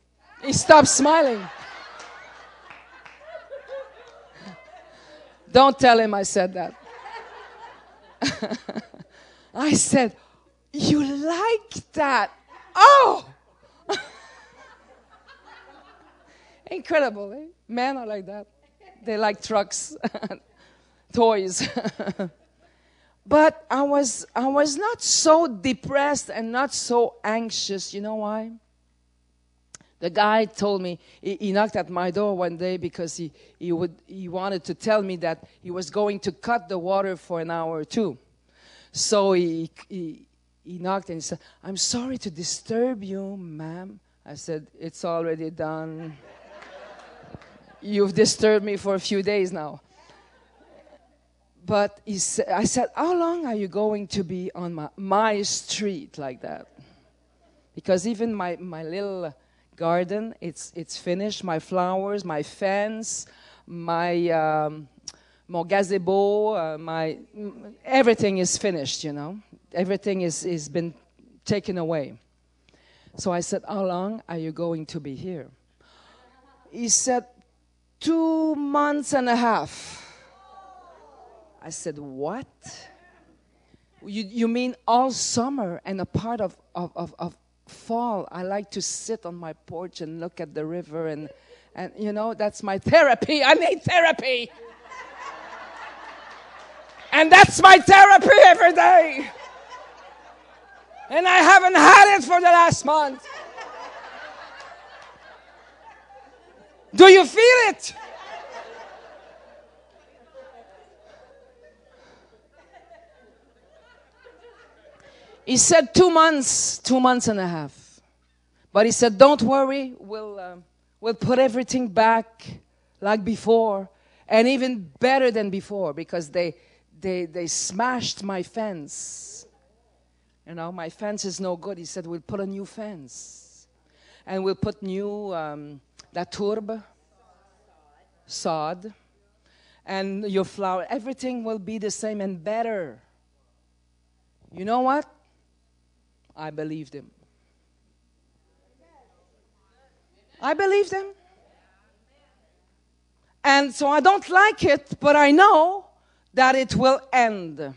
he stopped smiling. Don't tell him I said that. I said, You like that? Oh! Incredible, eh? Men are like that. They like trucks, toys. but I was, I was not so depressed and not so anxious. You know why? The guy told me, he, he, knocked at my door one day because he, he, would, he wanted to tell me that he was going to cut the water for an hour or two. So he, he, he knocked and he said, I'm sorry to disturb you, ma'am. I said, It's already done. You've disturbed me for a few days now. But he sa- I said, How long are you going to be on my, my street like that? Because even my, my little garden. It's, it's finished. My flowers, my fence, my, um, mon gazebo, uh, my, everything is finished, you know. Everything is, is been taken away. So I said, how long are you going to be here? He said, two months and a half. I said, what? You, you mean all summer and a part of, of, of, of fall, I like to sit on my porch and look at the river, and, and you know, that's my therapy. I need therapy. and that's my therapy every day. And I haven't had it for the last month. Do you feel it? He said two months, two months and a half. But he said, Don't worry, we'll, uh, we'll put everything back like before, and even better than before because they, they, they smashed my fence. You know, my fence is no good. He said, We'll put a new fence. and we'll put new um, la sod, and your flower. Everything will be the same and better. You know what? I believed him. I believed him. And so I don't like it, but I know that it will end.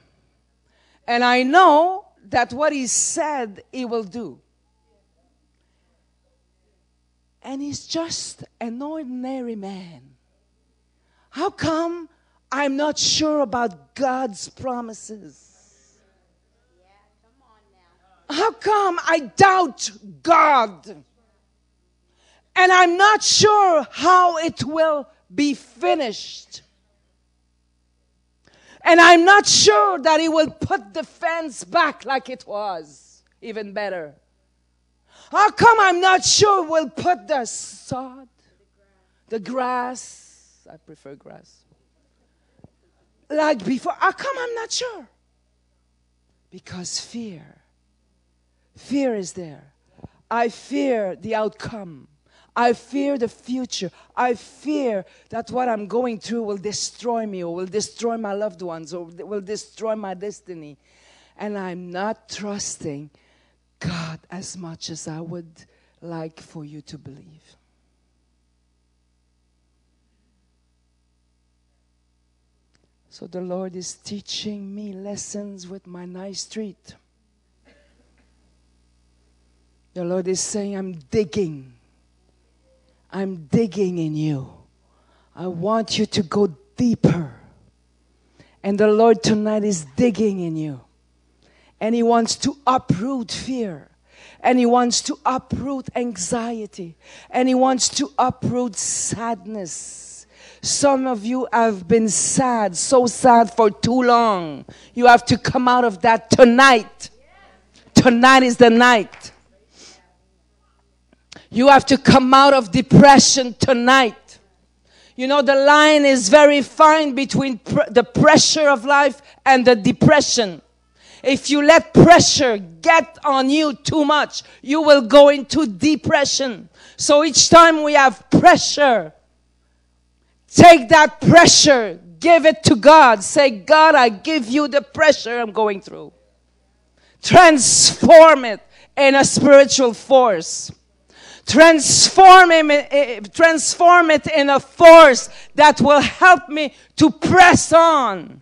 And I know that what he said he will do. And he's just an ordinary man. How come I'm not sure about God's promises? How come I doubt God? And I'm not sure how it will be finished. And I'm not sure that He will put the fence back like it was, even better. How come I'm not sure we'll put the sod, the grass? I prefer grass. Like before. How come I'm not sure? Because fear. Fear is there. I fear the outcome. I fear the future. I fear that what I'm going through will destroy me or will destroy my loved ones or will destroy my destiny. And I'm not trusting God as much as I would like for you to believe. So the Lord is teaching me lessons with my nice street. The Lord is saying, I'm digging. I'm digging in you. I want you to go deeper. And the Lord tonight is digging in you and He wants to uproot fear. And he wants to uproot anxiety. And he wants to uproot sadness. Some of you have been sad, so sad for too long. You have to come out of that tonight. Tonight is the night. You have to come out of depression tonight. You know, the line is very fine between pr- the pressure of life and the depression. If you let pressure get on you too much, you will go into depression. So each time we have pressure, take that pressure, give it to God. Say, God, I give you the pressure I'm going through. Transform it in a spiritual force. Transform, him, eh, eh, transform it in a force that will help me to press on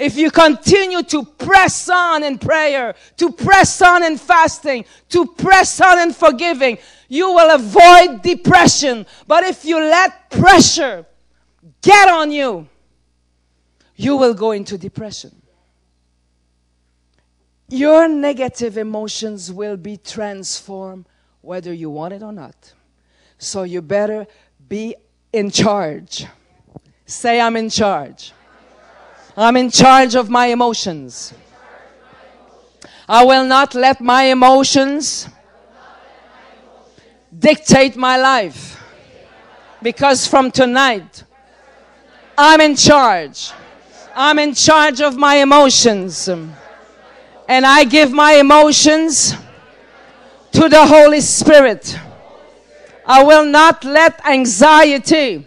if you continue to press on in prayer, to press on in fasting, to press on in forgiving, you will avoid depression. But if you let pressure get on you, you will go into depression. Your negative emotions will be transformed whether you want it or not. So you better be in charge. Say, I'm in charge. I'm in charge of my emotions. I will not let my emotions dictate my life. Because from tonight, I'm in charge. I'm in charge of my emotions. And I give my emotions to the Holy Spirit. I will not let anxiety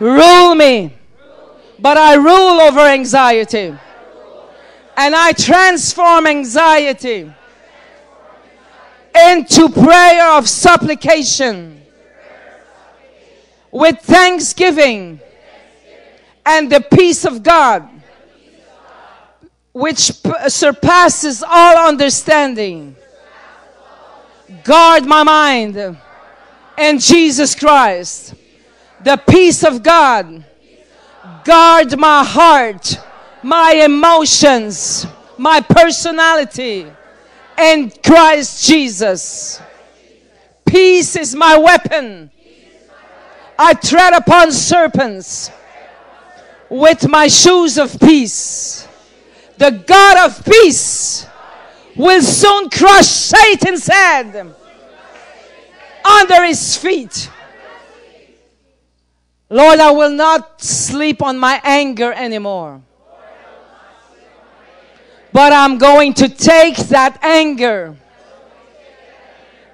rule me. But I rule over anxiety. And I transform anxiety into prayer of supplication with thanksgiving and the peace of God, which surpasses all understanding. Guard my mind and Jesus Christ. The peace of God guard my heart, my emotions, my personality and Christ Jesus. Peace is my weapon. I tread upon serpents with my shoes of peace. The God of peace will soon crush Satan's head under his feet. Lord, I will not sleep on my anger anymore. But I'm going to take that anger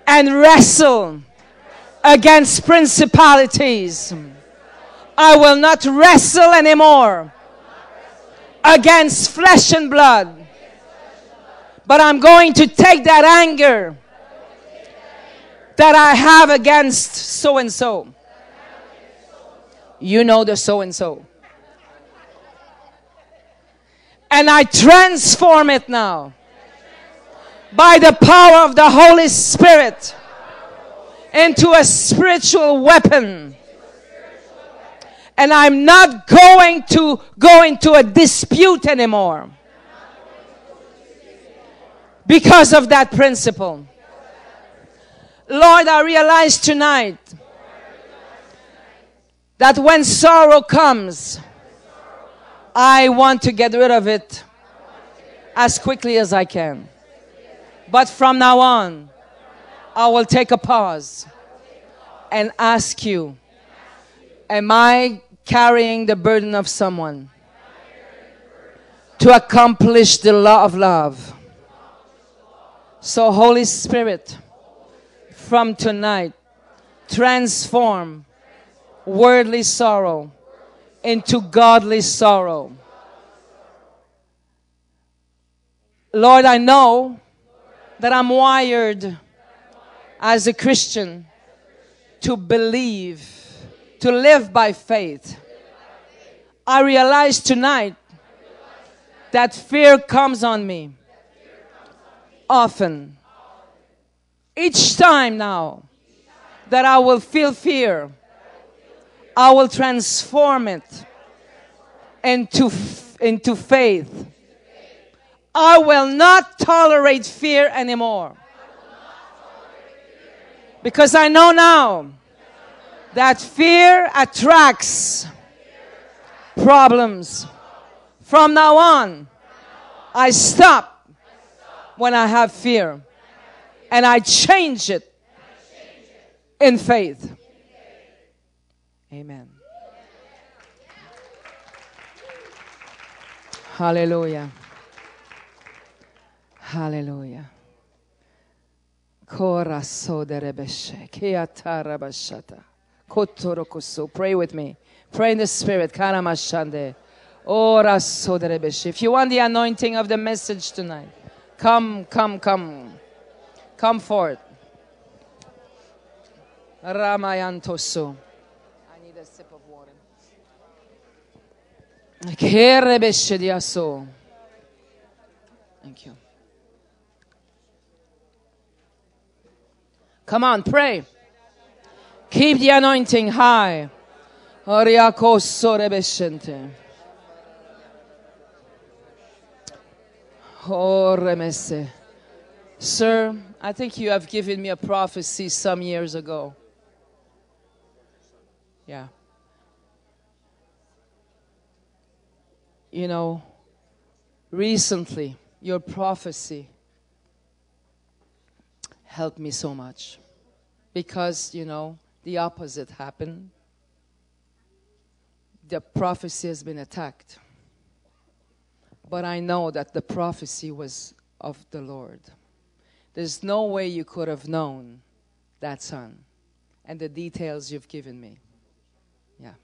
and wrestle against principalities. I will not wrestle anymore against flesh and blood. But I'm going to take that anger that I have against so and so. You know the so and so. And I transform it now by the power of the Holy Spirit into a spiritual weapon. And I'm not going to go into a dispute anymore because of that principle. Lord, I realize tonight that when sorrow comes, I want to get rid of it as quickly as I can. But from now on, I will take a pause and ask you Am I carrying the burden of someone to accomplish the law of love? So, Holy Spirit, from tonight, transform worldly sorrow into godly sorrow. Lord, I know that I'm wired as a Christian to believe, to live by faith. I realize tonight that fear comes on me often. Each time now that I will feel fear, I will transform it into, into faith. I will not tolerate fear anymore. Because I know now that fear attracts problems. From now on, I stop when I have fear and I change it in faith. Amen. Hallelujah. Hallelujah. Pray with me. Pray in the spirit. If you want the anointing of the message tonight, come, come, come. Come forth. Ramayantosu. I need a sip of water. Thank you. Come on, pray. Keep the anointing high. Oh. Sir, I think you have given me a prophecy some years ago. Yeah. You know, recently, your prophecy helped me so much because, you know, the opposite happened. The prophecy has been attacked. But I know that the prophecy was of the Lord. There's no way you could have known that son and the details you've given me. Yeah.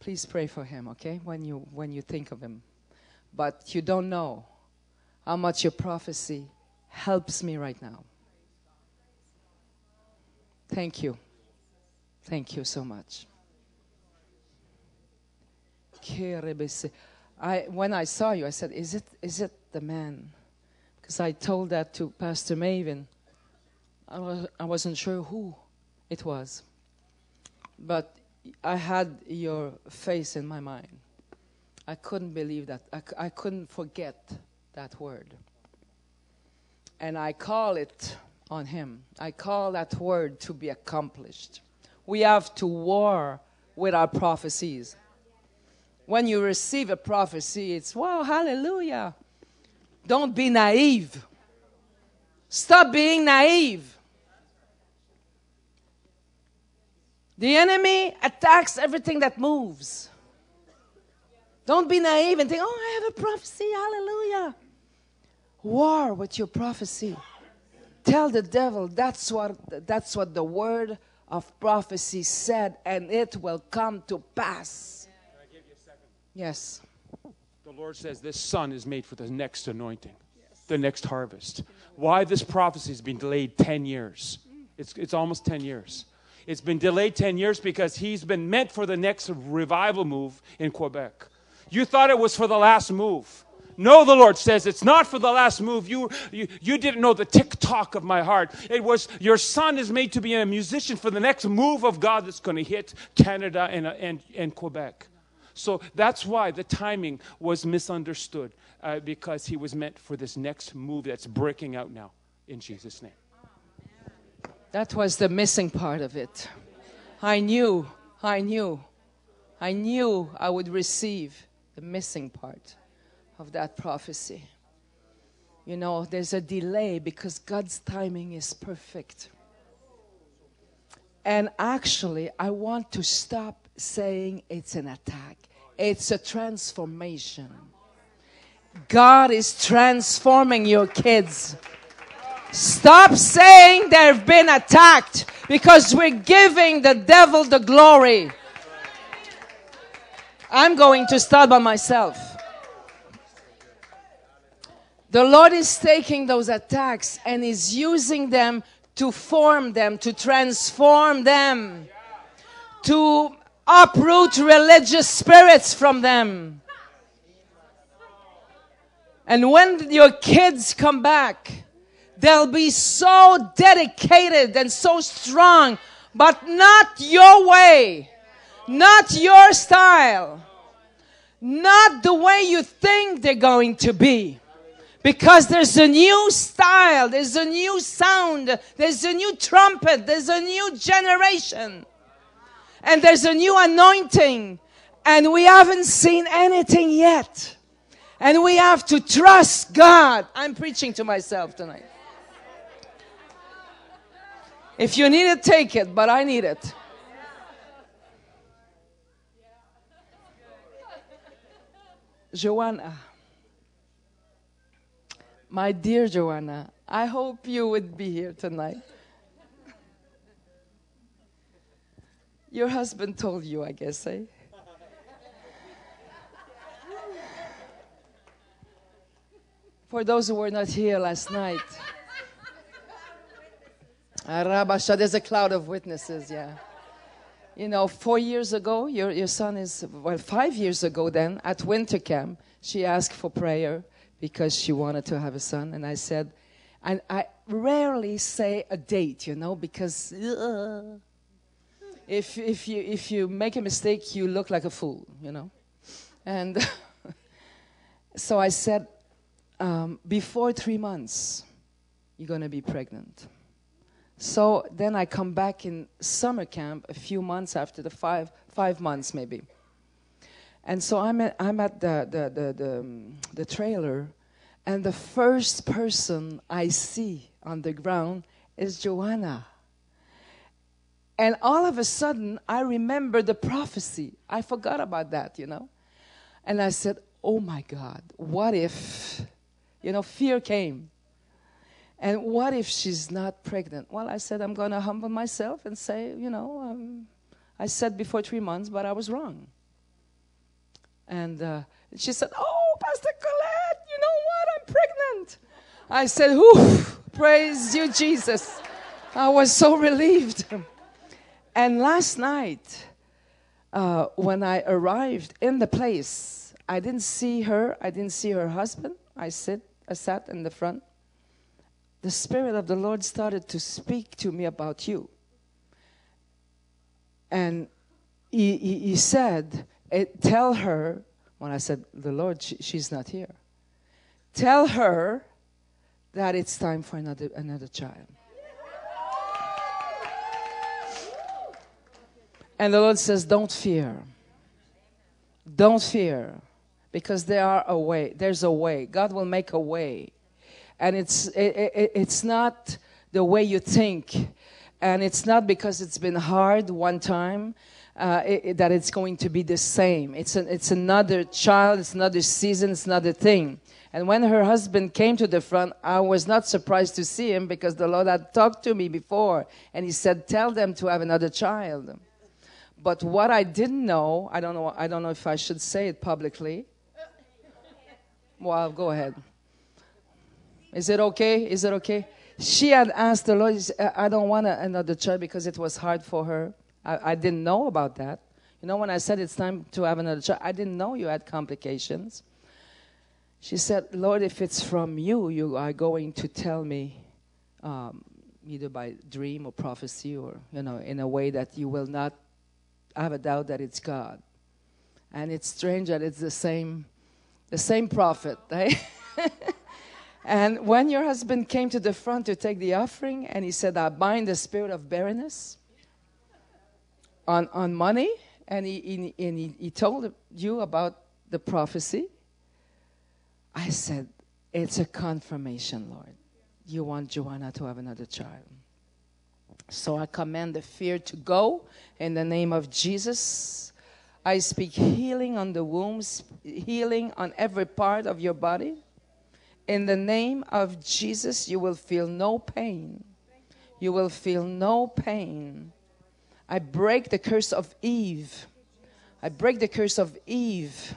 Please pray for him, okay? When you when you think of him. But you don't know how much your prophecy helps me right now. Thank you. Thank you so much. I, when I saw you, I said, Is it, is it the man? because I told that to Pastor Mave. I, was, I wasn't sure who it was, but I had your face in my mind. I couldn't believe that. I, I couldn't forget that word. And I call it on him. I call that word to be accomplished. We have to war with our prophecies. When you receive a prophecy, it's wow, hallelujah. Don't be naive. Stop being naive. The enemy attacks everything that moves. Don't be naive and think, oh, I have a prophecy, hallelujah. War with your prophecy. Tell the devil that's what that's what the word of prophecy said, and it will come to pass. Yes. The Lord says this son is made for the next anointing, the next harvest. Why this prophecy has been delayed 10 years? It's, it's almost 10 years. It's been delayed 10 years because he's been meant for the next revival move in Quebec. You thought it was for the last move. No, the Lord says it's not for the last move. You, you, you didn't know the tick tock of my heart. It was your son is made to be a musician for the next move of God that's going to hit Canada and, and, and Quebec. So that's why the timing was misunderstood uh, because he was meant for this next move that's breaking out now in Jesus' name. That was the missing part of it. I knew, I knew, I knew I would receive the missing part of that prophecy. You know, there's a delay because God's timing is perfect. And actually, I want to stop saying it's an attack, it's a transformation. God is transforming your kids. Stop saying they've been attacked because we're giving the devil the glory. I'm going to start by myself. The Lord is taking those attacks and is using them to form them, to transform them, to uproot religious spirits from them. And when your kids come back, they'll be so dedicated and so strong, but not your way, not your style, not the way you think they're going to be. Because there's a new style, there's a new sound, there's a new trumpet, there's a new generation, and there's a new anointing, and we haven't seen anything yet. And we have to trust God. I'm preaching to myself tonight. If you need it, take it, but I need it. Joanna. My dear Joanna, I hope you would be here tonight. Your husband told you, I guess, eh? For those who were not here last night, Arabasha, there's a cloud of witnesses, yeah. You know, four years ago, your, your son is, well, five years ago then, at winter camp, she asked for prayer because she wanted to have a son. And I said, and I rarely say a date, you know, because uh, if, if, you, if you make a mistake, you look like a fool, you know. And so I said, um, before three months, you're going to be pregnant. So then I come back in summer camp a few months after the five, five months maybe. And so I'm at, I'm at the, the, the, the, um, the trailer, and the first person I see on the ground is Joanna. And all of a sudden, I remember the prophecy. I forgot about that, you know. And I said, Oh my God, what if, you know, fear came. And what if she's not pregnant? Well, I said, I'm going to humble myself and say, you know, um, I said before three months, but I was wrong. And uh, she said, Oh, Pastor Colette, you know what? I'm pregnant. I said, Whew, praise you, Jesus. I was so relieved. And last night, uh, when I arrived in the place, I didn't see her, I didn't see her husband. I, sit, I sat in the front. The Spirit of the Lord started to speak to me about you. And he, he, he said, tell her, when I said, the Lord, she, she's not here. Tell her that it's time for another, another child. And the Lord says, don't fear. Don't fear. Because there are a way. There's a way. God will make a way. And it's, it, it, it's not the way you think. And it's not because it's been hard one time uh, it, that it's going to be the same. It's, an, it's another child, it's another season, it's another thing. And when her husband came to the front, I was not surprised to see him because the Lord had talked to me before and he said, Tell them to have another child. But what I didn't know, I don't know, I don't know if I should say it publicly. Well, go ahead. Is it okay? Is it okay? She had asked the Lord, I don't want another child because it was hard for her. I, I didn't know about that. You know, when I said it's time to have another child, I didn't know you had complications. She said, Lord, if it's from you, you are going to tell me um, either by dream or prophecy or, you know, in a way that you will not have a doubt that it's God. And it's strange that it's the same, the same prophet, right? and when your husband came to the front to take the offering and he said, I bind the spirit of barrenness on, on money, and he, he, and he, he told you about the prophecy, I said, It's a confirmation, Lord. You want Joanna to have another child. So I command the fear to go in the name of Jesus. I speak healing on the wombs, healing on every part of your body. In the name of Jesus, you will feel no pain. You will feel no pain. I break the curse of Eve. I break the curse of Eve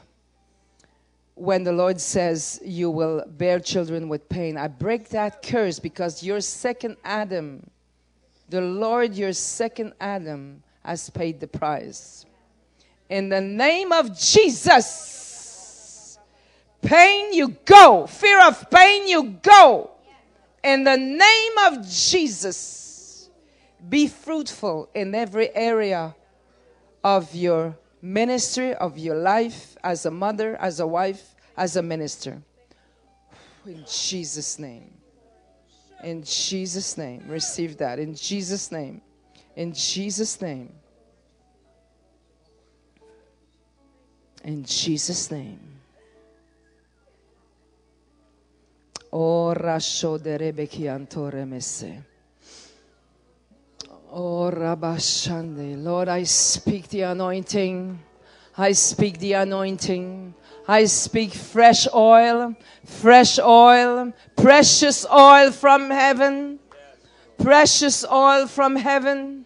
when the Lord says you will bear children with pain. I break that curse because your second Adam, the Lord, your second Adam, has paid the price. In the name of Jesus, pain, you go. Fear of pain, you go. In the name of Jesus, be fruitful in every area of your ministry of your life as a mother, as a wife, as a minister. In Jesus' name. In Jesus' name. Receive that. In Jesus' name. In Jesus' name. In Jesus' name. Ora shodere antore messe. Rabashande. Lord, I speak the anointing. I speak the anointing. I speak fresh oil, fresh oil, precious oil from heaven, precious oil from heaven.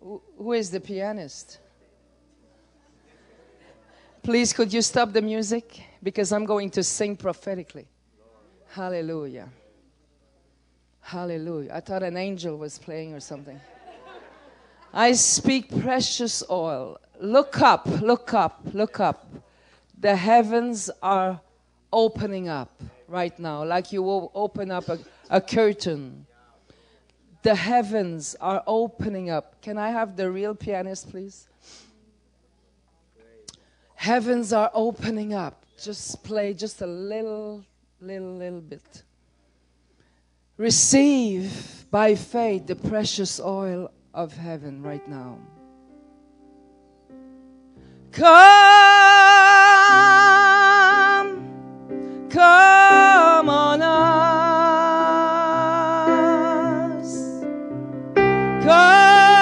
Who is the pianist? Please, could you stop the music? Because I'm going to sing prophetically. Hallelujah. Hallelujah. I thought an angel was playing or something. I speak precious oil. Look up, look up, look up. The heavens are opening up right now, like you will open up a, a curtain. The heavens are opening up. Can I have the real pianist, please? Heavens are opening up. Just play just a little little, little bit. Receive by faith the precious oil of heaven right now. Come, come on us. Come,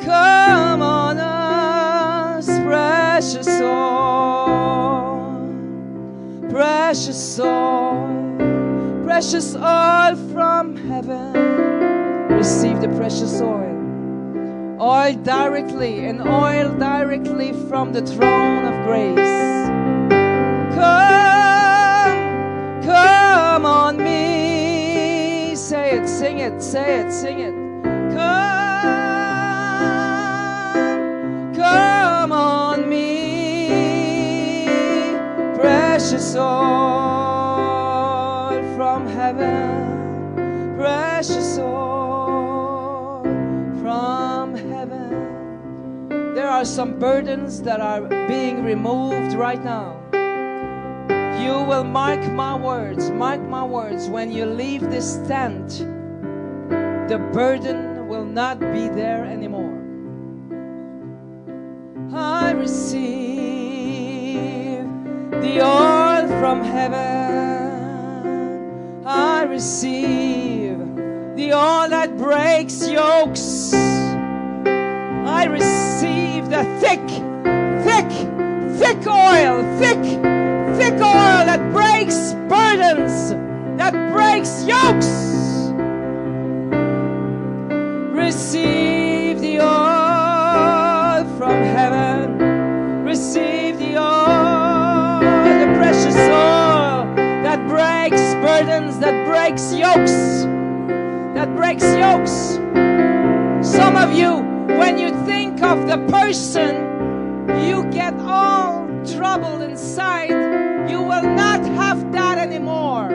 come on us, precious oil, precious oil, precious oil from heaven. Receive the precious oil. Oil directly, and oil directly from the throne of grace. Come, come on me. Say it, sing it, say it, sing it. Come, are some burdens that are being removed right now. You will mark my words, mark my words. When you leave this tent, the burden will not be there anymore. I receive the oil from heaven. I receive the oil that breaks yokes. I receive the thick, thick, thick oil, thick, thick oil that breaks burdens, that breaks yokes. Receive the oil from heaven. Receive the oil, the precious oil that breaks burdens, that breaks yokes, that breaks yokes. Some of you, when you think of the person, you get all troubled inside. You will not have that anymore.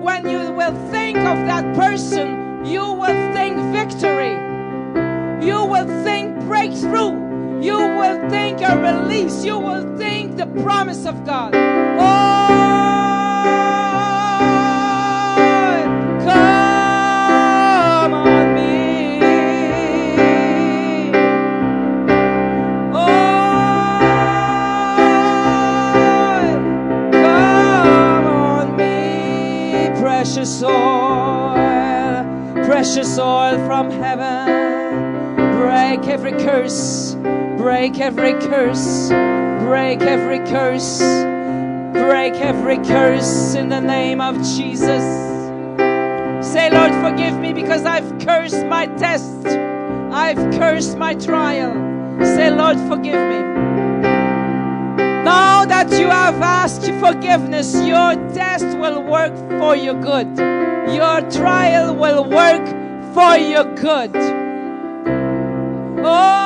When you will think of that person, you will think victory. You will think breakthrough. You will think a release. You will think the promise of God. Oh, precious oil, precious oil from heaven. Break every curse, break every curse, break every curse, break every curse in the name of Jesus. Say, Lord, forgive me because I've cursed my test. I've cursed my trial. Say, Lord, forgive me. Now that you have asked forgiveness, your test will work for your good. Your trial will work for your good. Oh,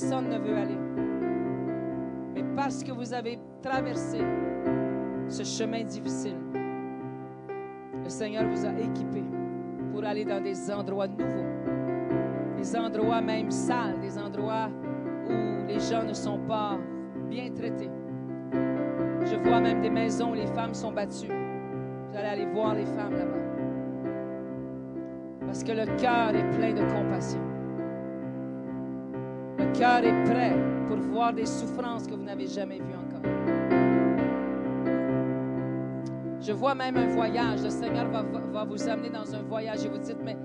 personne ne veut aller. Mais parce que vous avez traversé ce chemin difficile, le Seigneur vous a équipé pour aller dans des endroits nouveaux, des endroits même sales, des endroits où les gens ne sont pas bien traités. Je vois même des maisons où les femmes sont battues. Vous allez aller voir les femmes là-bas. Parce que le cœur est plein de compassion. Le cœur est prêt pour voir des souffrances que vous n'avez jamais vues encore. Je vois même un voyage. Le Seigneur va, vous amener dans un voyage et vous dites, mais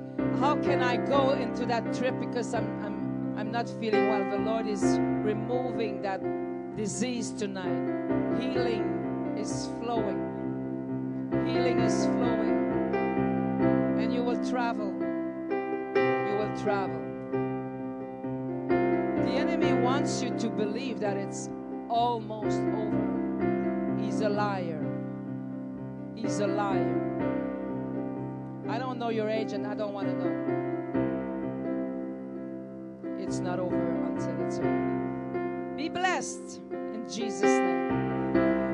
how can I go into that trip because I'm, I'm, I'm not feeling well? The Lord is removing that disease tonight. Healing is flowing. Healing is flowing. And you will travel. You will travel. The enemy wants you to believe that it's almost over. He's a liar. He's a liar. I don't know your age and I don't want to know. It's not over until it's over. Be blessed in Jesus' name.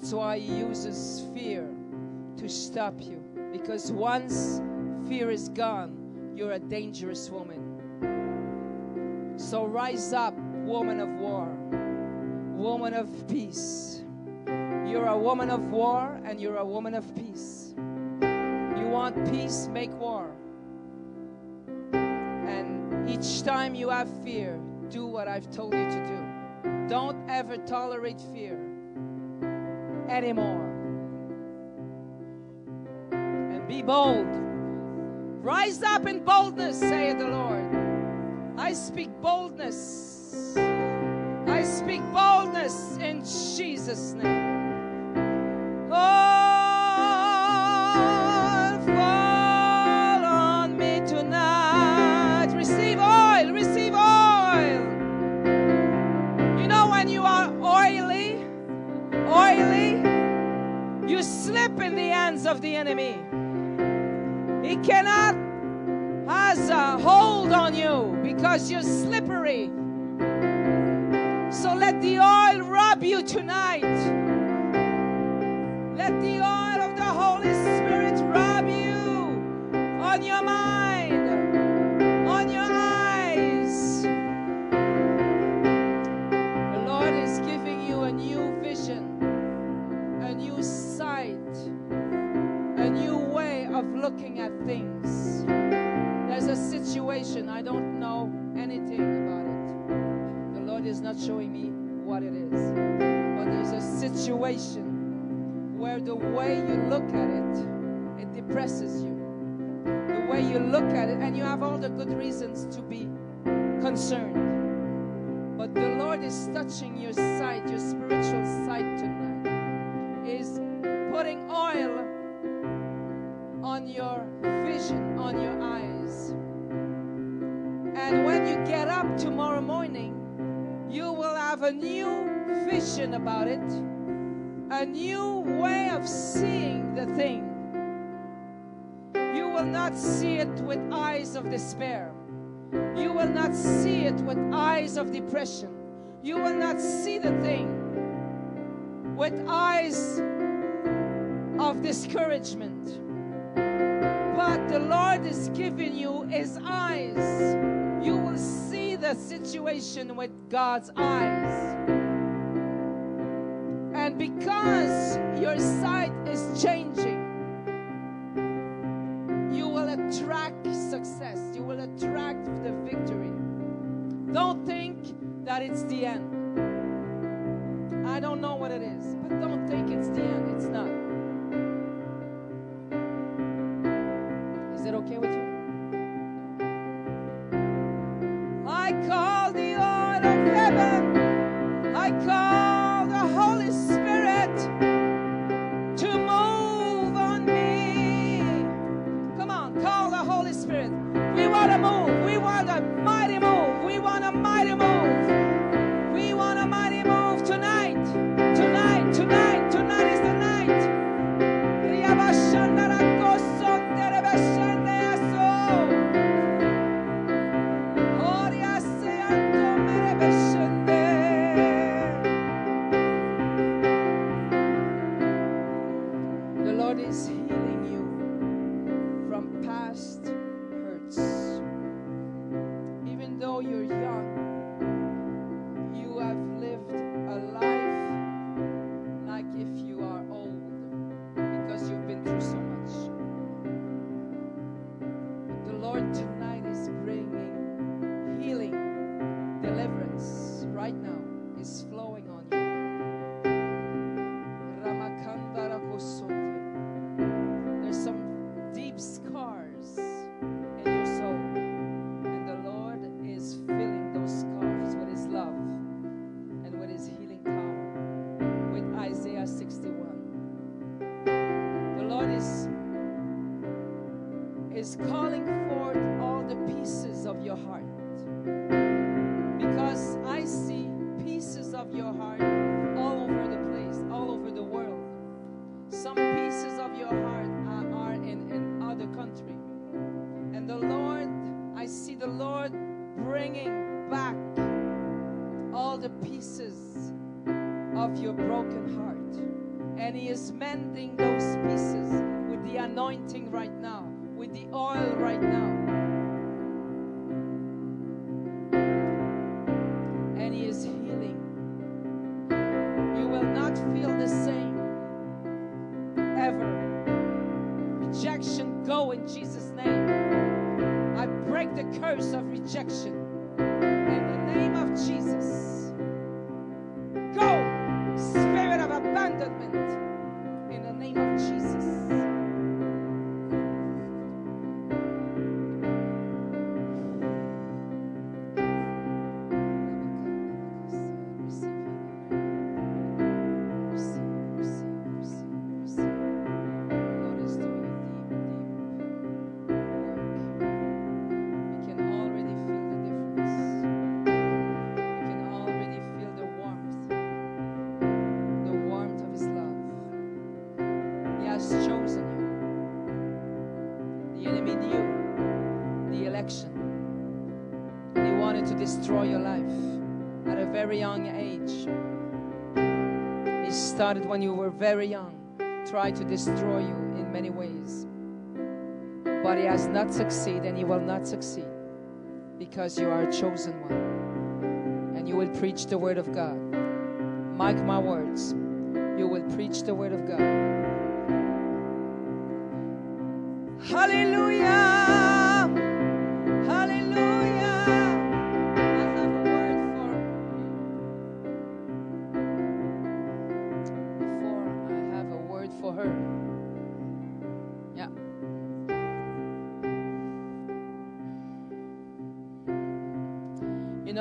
That's why he uses fear to stop you. Because once fear is gone, you're a dangerous woman. So rise up, woman of war, woman of peace. You're a woman of war and you're a woman of peace. You want peace, make war. And each time you have fear, do what I've told you to do. Don't ever tolerate fear anymore. And be bold. Rise up in boldness, saith the Lord. I speak boldness. I speak boldness in Jesus' name. Of the enemy. He cannot has a hold on you because you're slippery. So let the oil rub you tonight. Let the oil situation, I don't know anything about it. The Lord is not showing me what it is. But there's a situation where the way you look at it, it depresses you. The way you look at it, and you have all the good reasons to be concerned. But the Lord is touching your sight, your spiritual sight tonight. Is putting oil on your vision, on your eyes. And when you get up tomorrow morning, you will have a new vision about it. a new way of seeing the thing. You will not see it with eyes of despair. You will not see it with eyes of depression. You will not see the thing with eyes of discouragement. But the Lord is giving you His eyes. You will see the situation with God's eyes. And because your sight is changing, you will attract success. You will attract the victory. Don't think that it's the end. I don't know what it is, but don't think it's the end. It's not. Is it okay with you? Holy Spirit. We want to move. We want a mighty started when you were very young, tried to destroy you in many ways. But he has not succeeded and he will not succeed because you are a chosen one. And you will preach the word of God. Mark my words. You will preach the word of God. Hallelujah! Hallelujah!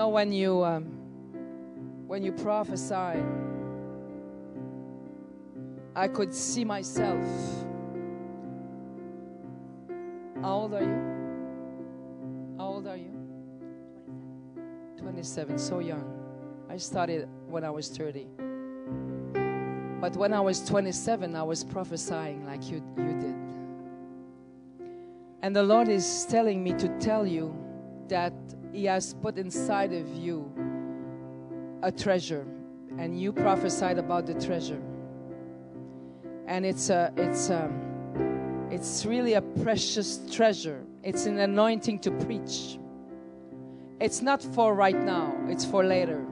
Know when you um, when you prophesy, I could see myself. How old are you? How old are you? 27, so young. I started when I was 30. But when I was 27, I was prophesying like you, you did. And the Lord is telling me to tell you that He has put inside of you a treasure, and you prophesied about the treasure. And it's a, it's a, it's really a precious treasure. It's an anointing to preach. It's not for right now, it's for later.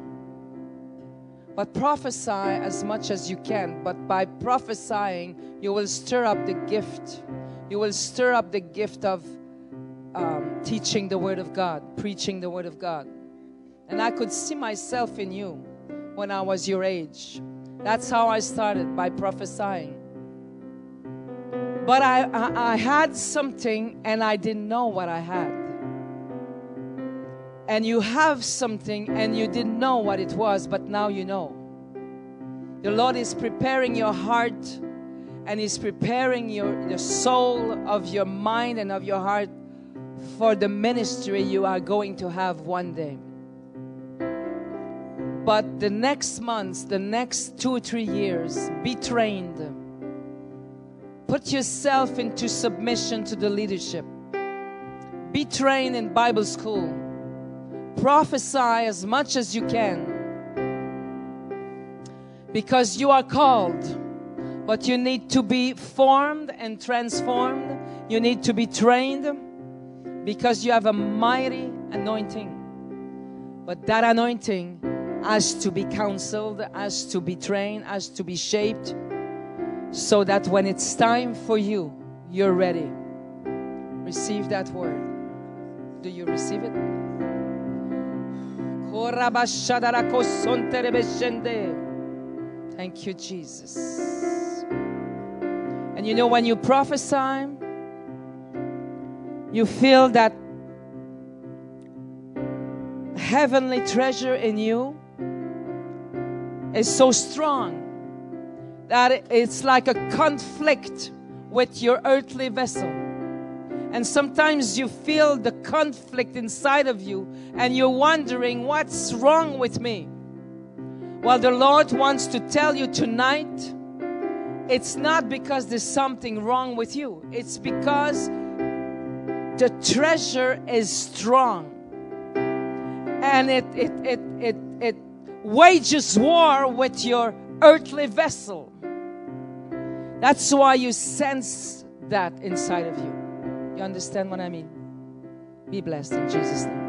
But prophesy as much as you can. But by prophesying, you will stir up the gift. You will stir up the gift of um, teaching the Word of God, preaching the Word of God. And I could see myself in you when I was your age. That's how I started by prophesying. But I, I, I had something and I didn't know what I had and you have something and you didn't know what it was, but now you know. The Lord is preparing your heart and He's preparing your, the soul of your mind and of your heart for the ministry you are going to have one day. But the next months, the next two or three years, be trained. Put yourself into submission to the leadership. Be trained in Bible school prophesy as much as you can because you are called but you need to be formed and transformed you need to be trained because you have a mighty anointing. But that anointing has to be counseled has to be trained has to be shaped so that when it's time for you you're ready. Receive that word. Do you receive it? Thank you, Jesus. And you know, when you prophesy, you feel that heavenly treasure in you is so strong that it's like a conflict with your earthly vessel. And sometimes you feel the conflict inside of you and you're wondering, what's wrong with me? Well, the Lord wants to tell you tonight it's not because there's something wrong with you, it's because the treasure is strong and it, it, it, it, it wages war with your earthly vessel. That's why you sense that inside of you. You understand what I mean? Be blessed in Jesus' name.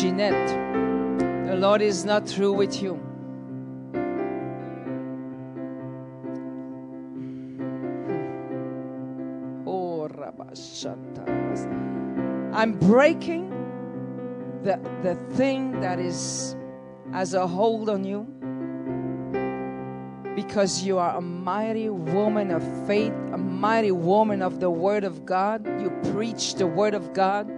Jeanette, the Lord is not through with you. Oh, I'm breaking the, the thing that is as a hold on you because you are a mighty woman of faith, a mighty woman of the Word of God. You preach the Word of God.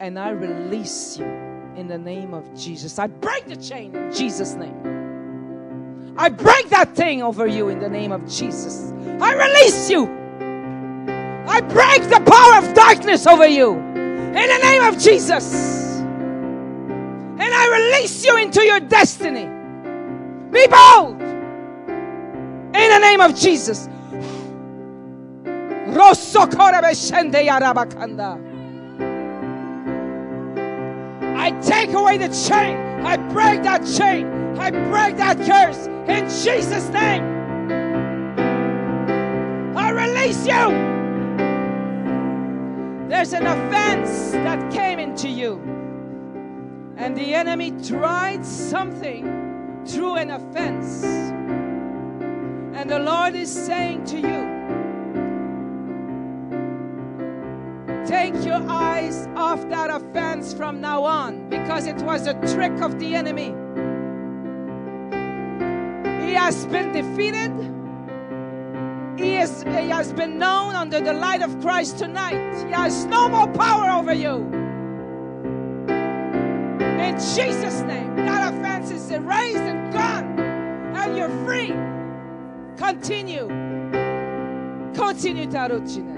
And I release you in the name of Jesus. I break the chain in Jesus' name. I break that thing over you in the name of Jesus. I release you. I break the power of darkness over you in the name of Jesus. And I release you into your destiny. Be bold. In the name of Jesus. I take away the chain. I break that chain. I break that curse in Jesus' name. I release you. There's an offense that came into you and the enemy tried something through an offense. And the Lord is saying to you, take your eyes off that offense from now on because it was a trick of the enemy. He has been defeated. He, is, he has been known under the light of Christ tonight. He has no more power over you. In Jesus' name, that offense is erased and gone, and you're free. Continue. Continue, Taruchine.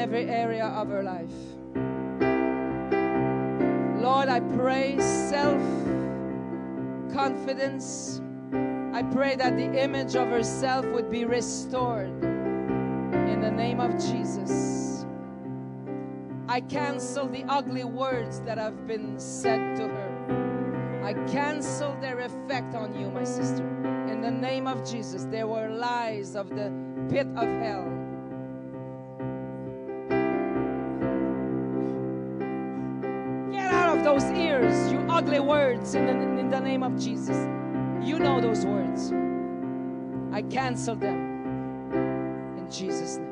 every area of her life. Lord, I pray self confidence. I pray that the image of herself would be restored in the name of Jesus. I cancel the ugly words that have been said to her. I cancel their effect on you, my sister. In the name of Jesus, there were lies of the pit of hell. Of those ears, you ugly words, in the, in the name of Jesus. You know those words. I cancel them in Jesus' name.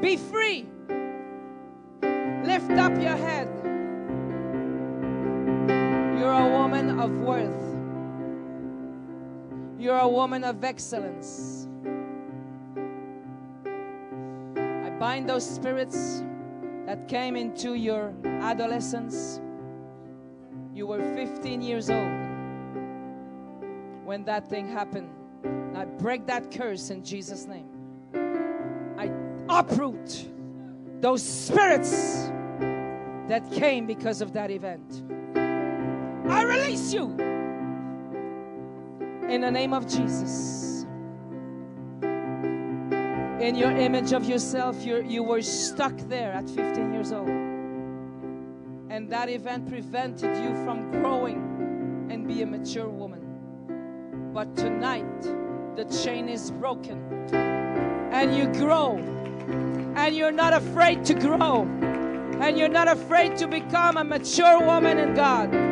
Be free. Lift up your head. You're a woman of worth. You're a woman of excellence. I bind those spirits that came into your adolescence. You were 15 years old when that thing happened. I break that curse in Jesus' name. I uproot those spirits that came because of that event. I release you in the name of Jesus. In your image of yourself, you you were stuck there at 15 years old. And that event prevented you from growing and be a mature woman. But tonight, the chain is broken. And you grow. And you're not afraid to grow. And you're not afraid to become a mature woman in God.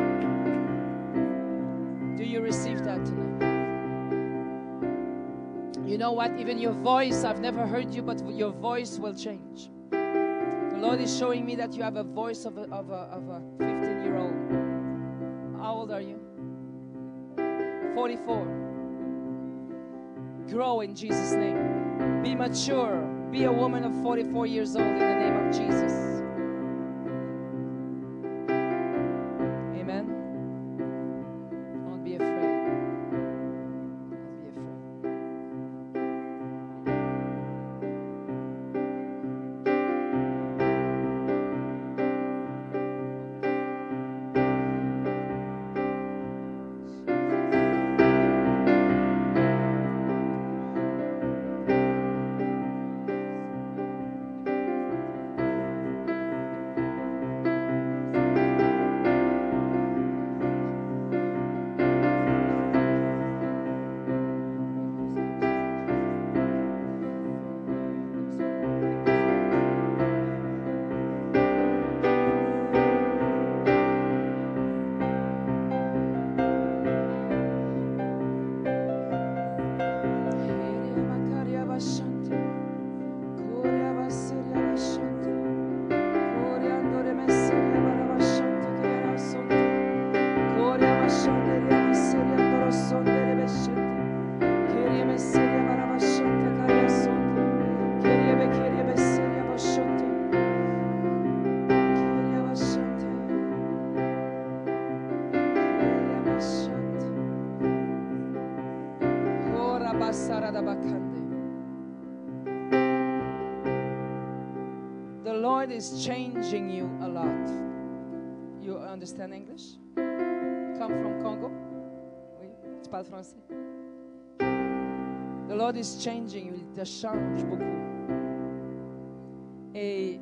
You know what? Even your voice, I've never heard you, but your voice will change. The Lord is showing me that you have a voice of a, of a, of a 15 year old. How old are you? 44. Grow in Jesus' name. Be mature. Be a woman of 44 years old in the name of Jesus. Tu parles français? The Lord is changing you. Il te change beaucoup. Et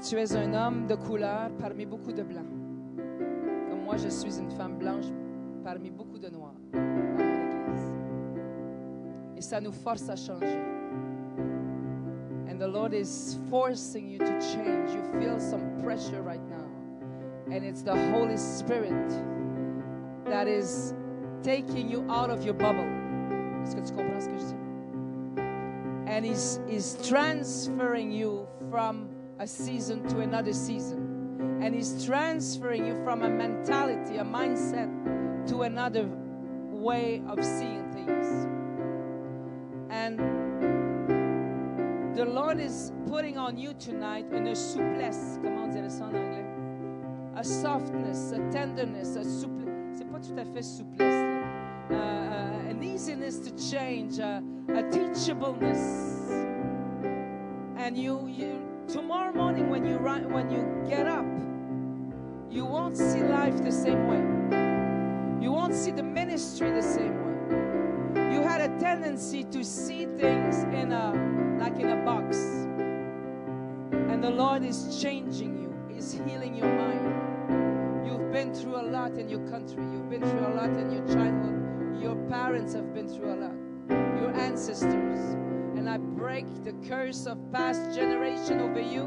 tu es un homme de couleur parmi beaucoup de blancs. Comme moi, je suis une femme blanche parmi beaucoup de noirs dans mon église. Et ça nous force à changer. And the Lord is forcing you to change. You feel some pressure right now. And it's the Holy Spirit that is taking you out of your bubble. And he's, he's transferring you from a season to another season. And he's transferring you from a mentality, a mindset, to another way of seeing things. And the Lord is putting on you tonight une souplesse, comment dire ça en anglais? A softness, a tenderness, a souplesse. C'est pas tout à fait souplesse. Uh, an easiness to change, uh, a teachableness. And you, you tomorrow morning when you when you get up, you won't see life the same way. You won't see the ministry the same way. You had a tendency to see things in a like in a box. And the Lord is changing you, is healing your mind. You've been through a lot in your country. You've been through a lot in your childhood. Your parents have been through a lot. Your ancestors. And I break the curse of past generation over you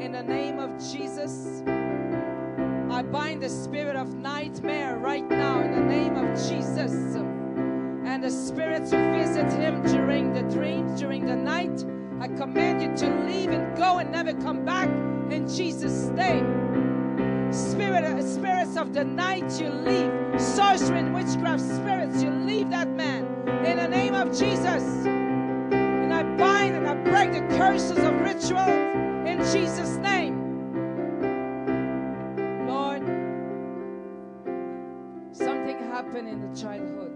in the name of Jesus. I bind the spirit of nightmare right now in the name of Jesus. And the spirits who visit him during the dreams, during the night, I command you to leave and go and never come back in Jesus' name. Spirit, uh, spirits of the night, you leave. Sorcery and witchcraft spirits, you leave that man in the name of Jesus. And I bind and I break the curses of ritual in Jesus' name. Lord, something happened in the childhood.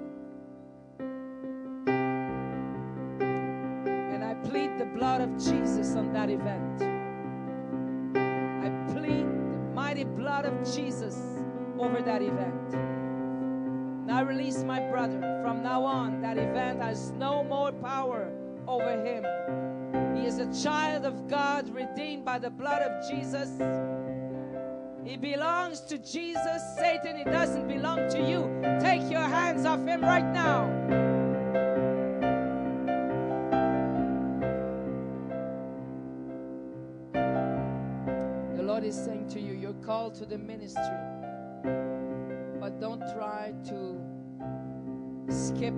And I plead the blood of Jesus on that event. Blood of Jesus over that event. And I release my brother. From now on, that event has no more power over him. He is a child of God, redeemed by the blood of Jesus. He belongs to Jesus. Satan, he doesn't belong to you. Take your hands off him right now. The Lord is saying to you, called to the ministry. But don't try to skip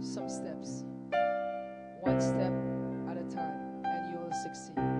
some steps. One step at a time, and you will succeed.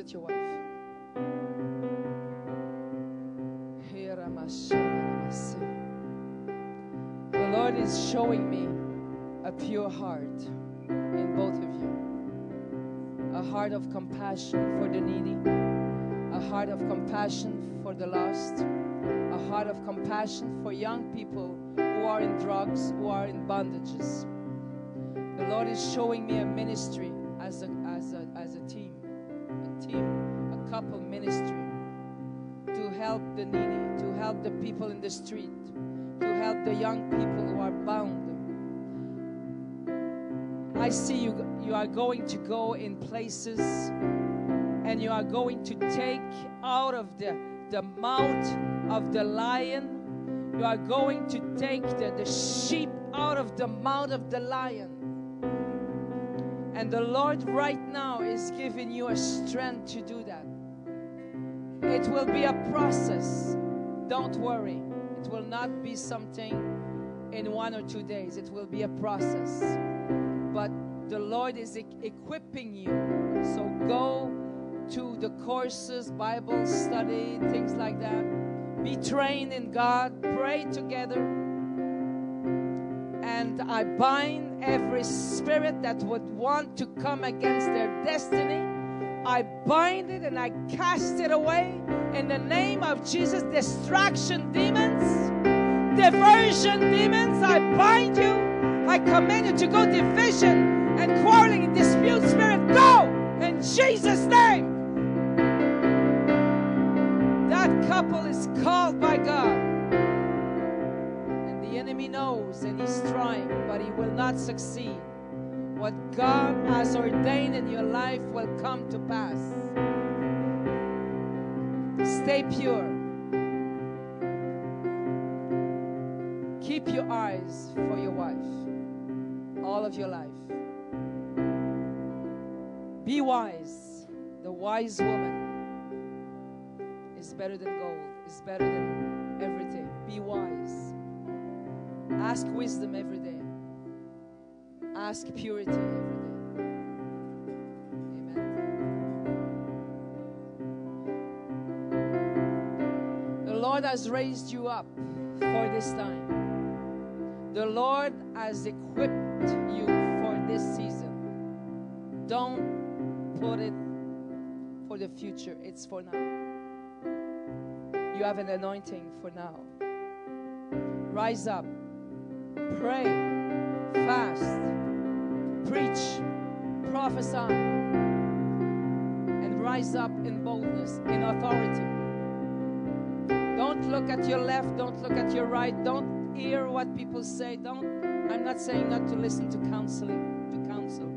Is it your wife? The Lord is showing me a pure heart in both of you. A heart of compassion for the needy, a heart of compassion for the lost, a heart of compassion for young people who are in drugs, who are in bondages. The Lord is showing me a ministry as a, couple ministry to to help the needy, to help the people in the street, to help the young people who are bound. I see you, you are going to go in places and you are going to take out of the, the mouth of the lion, you are going to take the, the sheep out of the mouth of the lion. And the Lord right now is giving you a strength to do that. It will be a process. Don't worry. It will not be something in one or two days. It will be a process. But the Lord is e- equipping you. So go to the courses, Bible study, things like that. Be trained in God. Pray together. And I bind every spirit that would want to come against their destiny. I bind it and I cast it away in the name of Jesus. Distraction demons, diversion demons, I bind you. I command you to go division and quarreling and dispute spirit. Go in Jesus' name. That couple is called by God. And the enemy knows and he's trying, but he will not succeed. What God has ordained in your life will come to pass. Stay pure. Keep your eyes for your wife all of your life. Be wise. The wise woman is better than gold, is better than everything. Be wise. Ask wisdom every day. Ask purity every day. Amen. The Lord has raised you up for this time. The Lord has equipped you for this season. Don't put it for the future, it's for now. You have an anointing for now. Rise up, pray, fast, preach, prophesy, and rise up in boldness, in authority. Don't look at your left, don't look at your right, don't hear what people say. Don't I'm not saying not to listen to counseling, to counsel.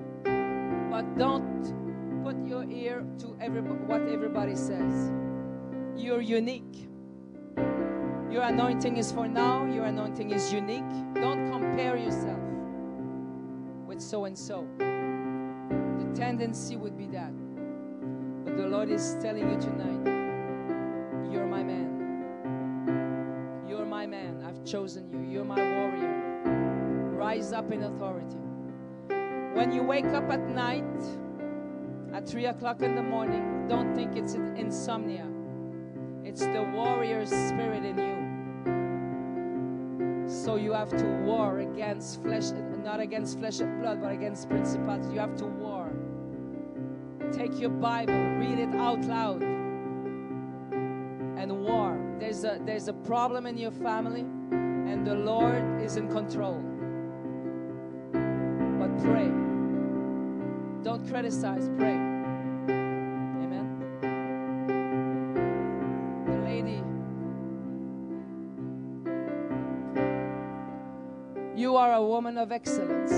But don't put your ear to every, what everybody says. You're unique. Your anointing is for now, your anointing is unique. Don't compare yourself with so and so. The tendency would be that. But the Lord is telling you tonight, you're my man. You're my man. I've chosen you. You're my warrior. Rise up in authority. When you wake up at night, at 3 o'clock in the morning, don't think it's insomnia. It's the warrior spirit in you. So you have to war against flesh, not against flesh and blood, but against principalities. You have to war. Take your Bible, read it out loud, and war. There's a there's a problem in your family, and the Lord is in control. But pray. Don't criticize, pray. Woman of excellence.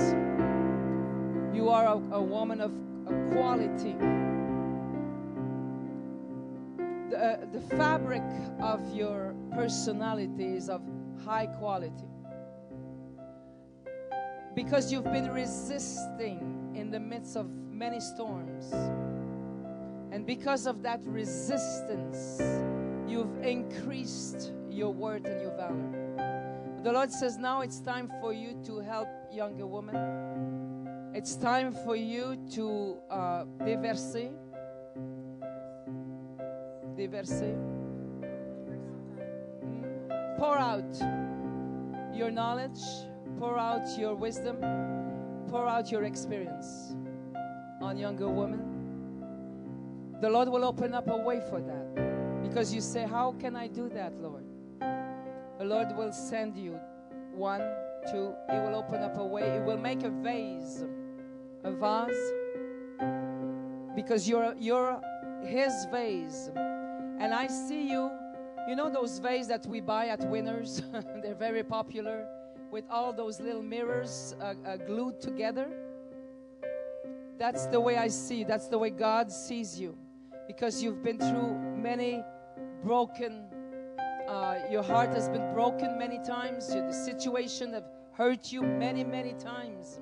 You are a, a woman of, quality. The, uh, the fabric of your personality is of high quality. Because you've been resisting in the midst of many storms. And because of that resistance, you've increased your worth and your valor. The Lord says, now it's time for you to help younger women. It's time for you to uh. Mm. Pour out your knowledge, pour out your wisdom, pour out your experience on younger women. The Lord will open up a way for that. Because you say, How can I do that, Lord? Lord will send you one, two. He will open up a way. He will make a vase, a vase, because you're you're His vase. And I see you You know those vases that we buy at Winners? They're very popular with all those little mirrors uh, uh, glued together. That's the way I see. That's the way God sees you, because you've been through many broken. Uh, your heart has been broken many times. The situation have hurt you many, many times.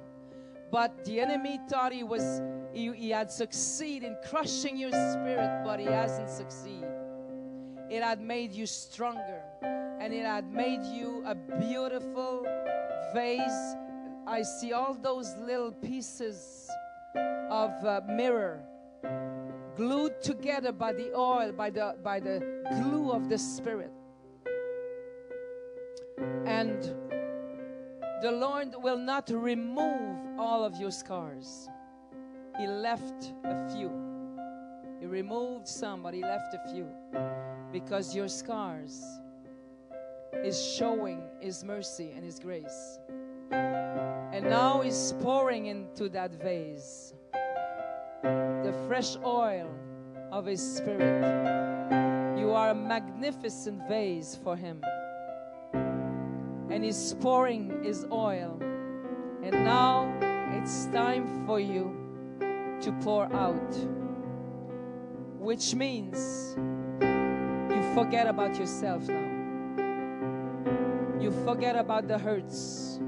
But the enemy thought he was he, he had succeeded in crushing your spirit, but he hasn't succeeded. It had made you stronger, and it had made you a beautiful vase. I see all those little pieces of uh, mirror glued together by the oil, by the by the glue of the spirit. And the Lord will not remove all of your scars. He left a few. He removed some, but he left a few. Because your scars is showing his mercy and his grace. And now he's pouring into that vase the fresh oil of his spirit. You are a magnificent vase for him. And he's pouring his oil. And now it's time for you to pour out. Which means you forget about yourself now. You forget about the hurts.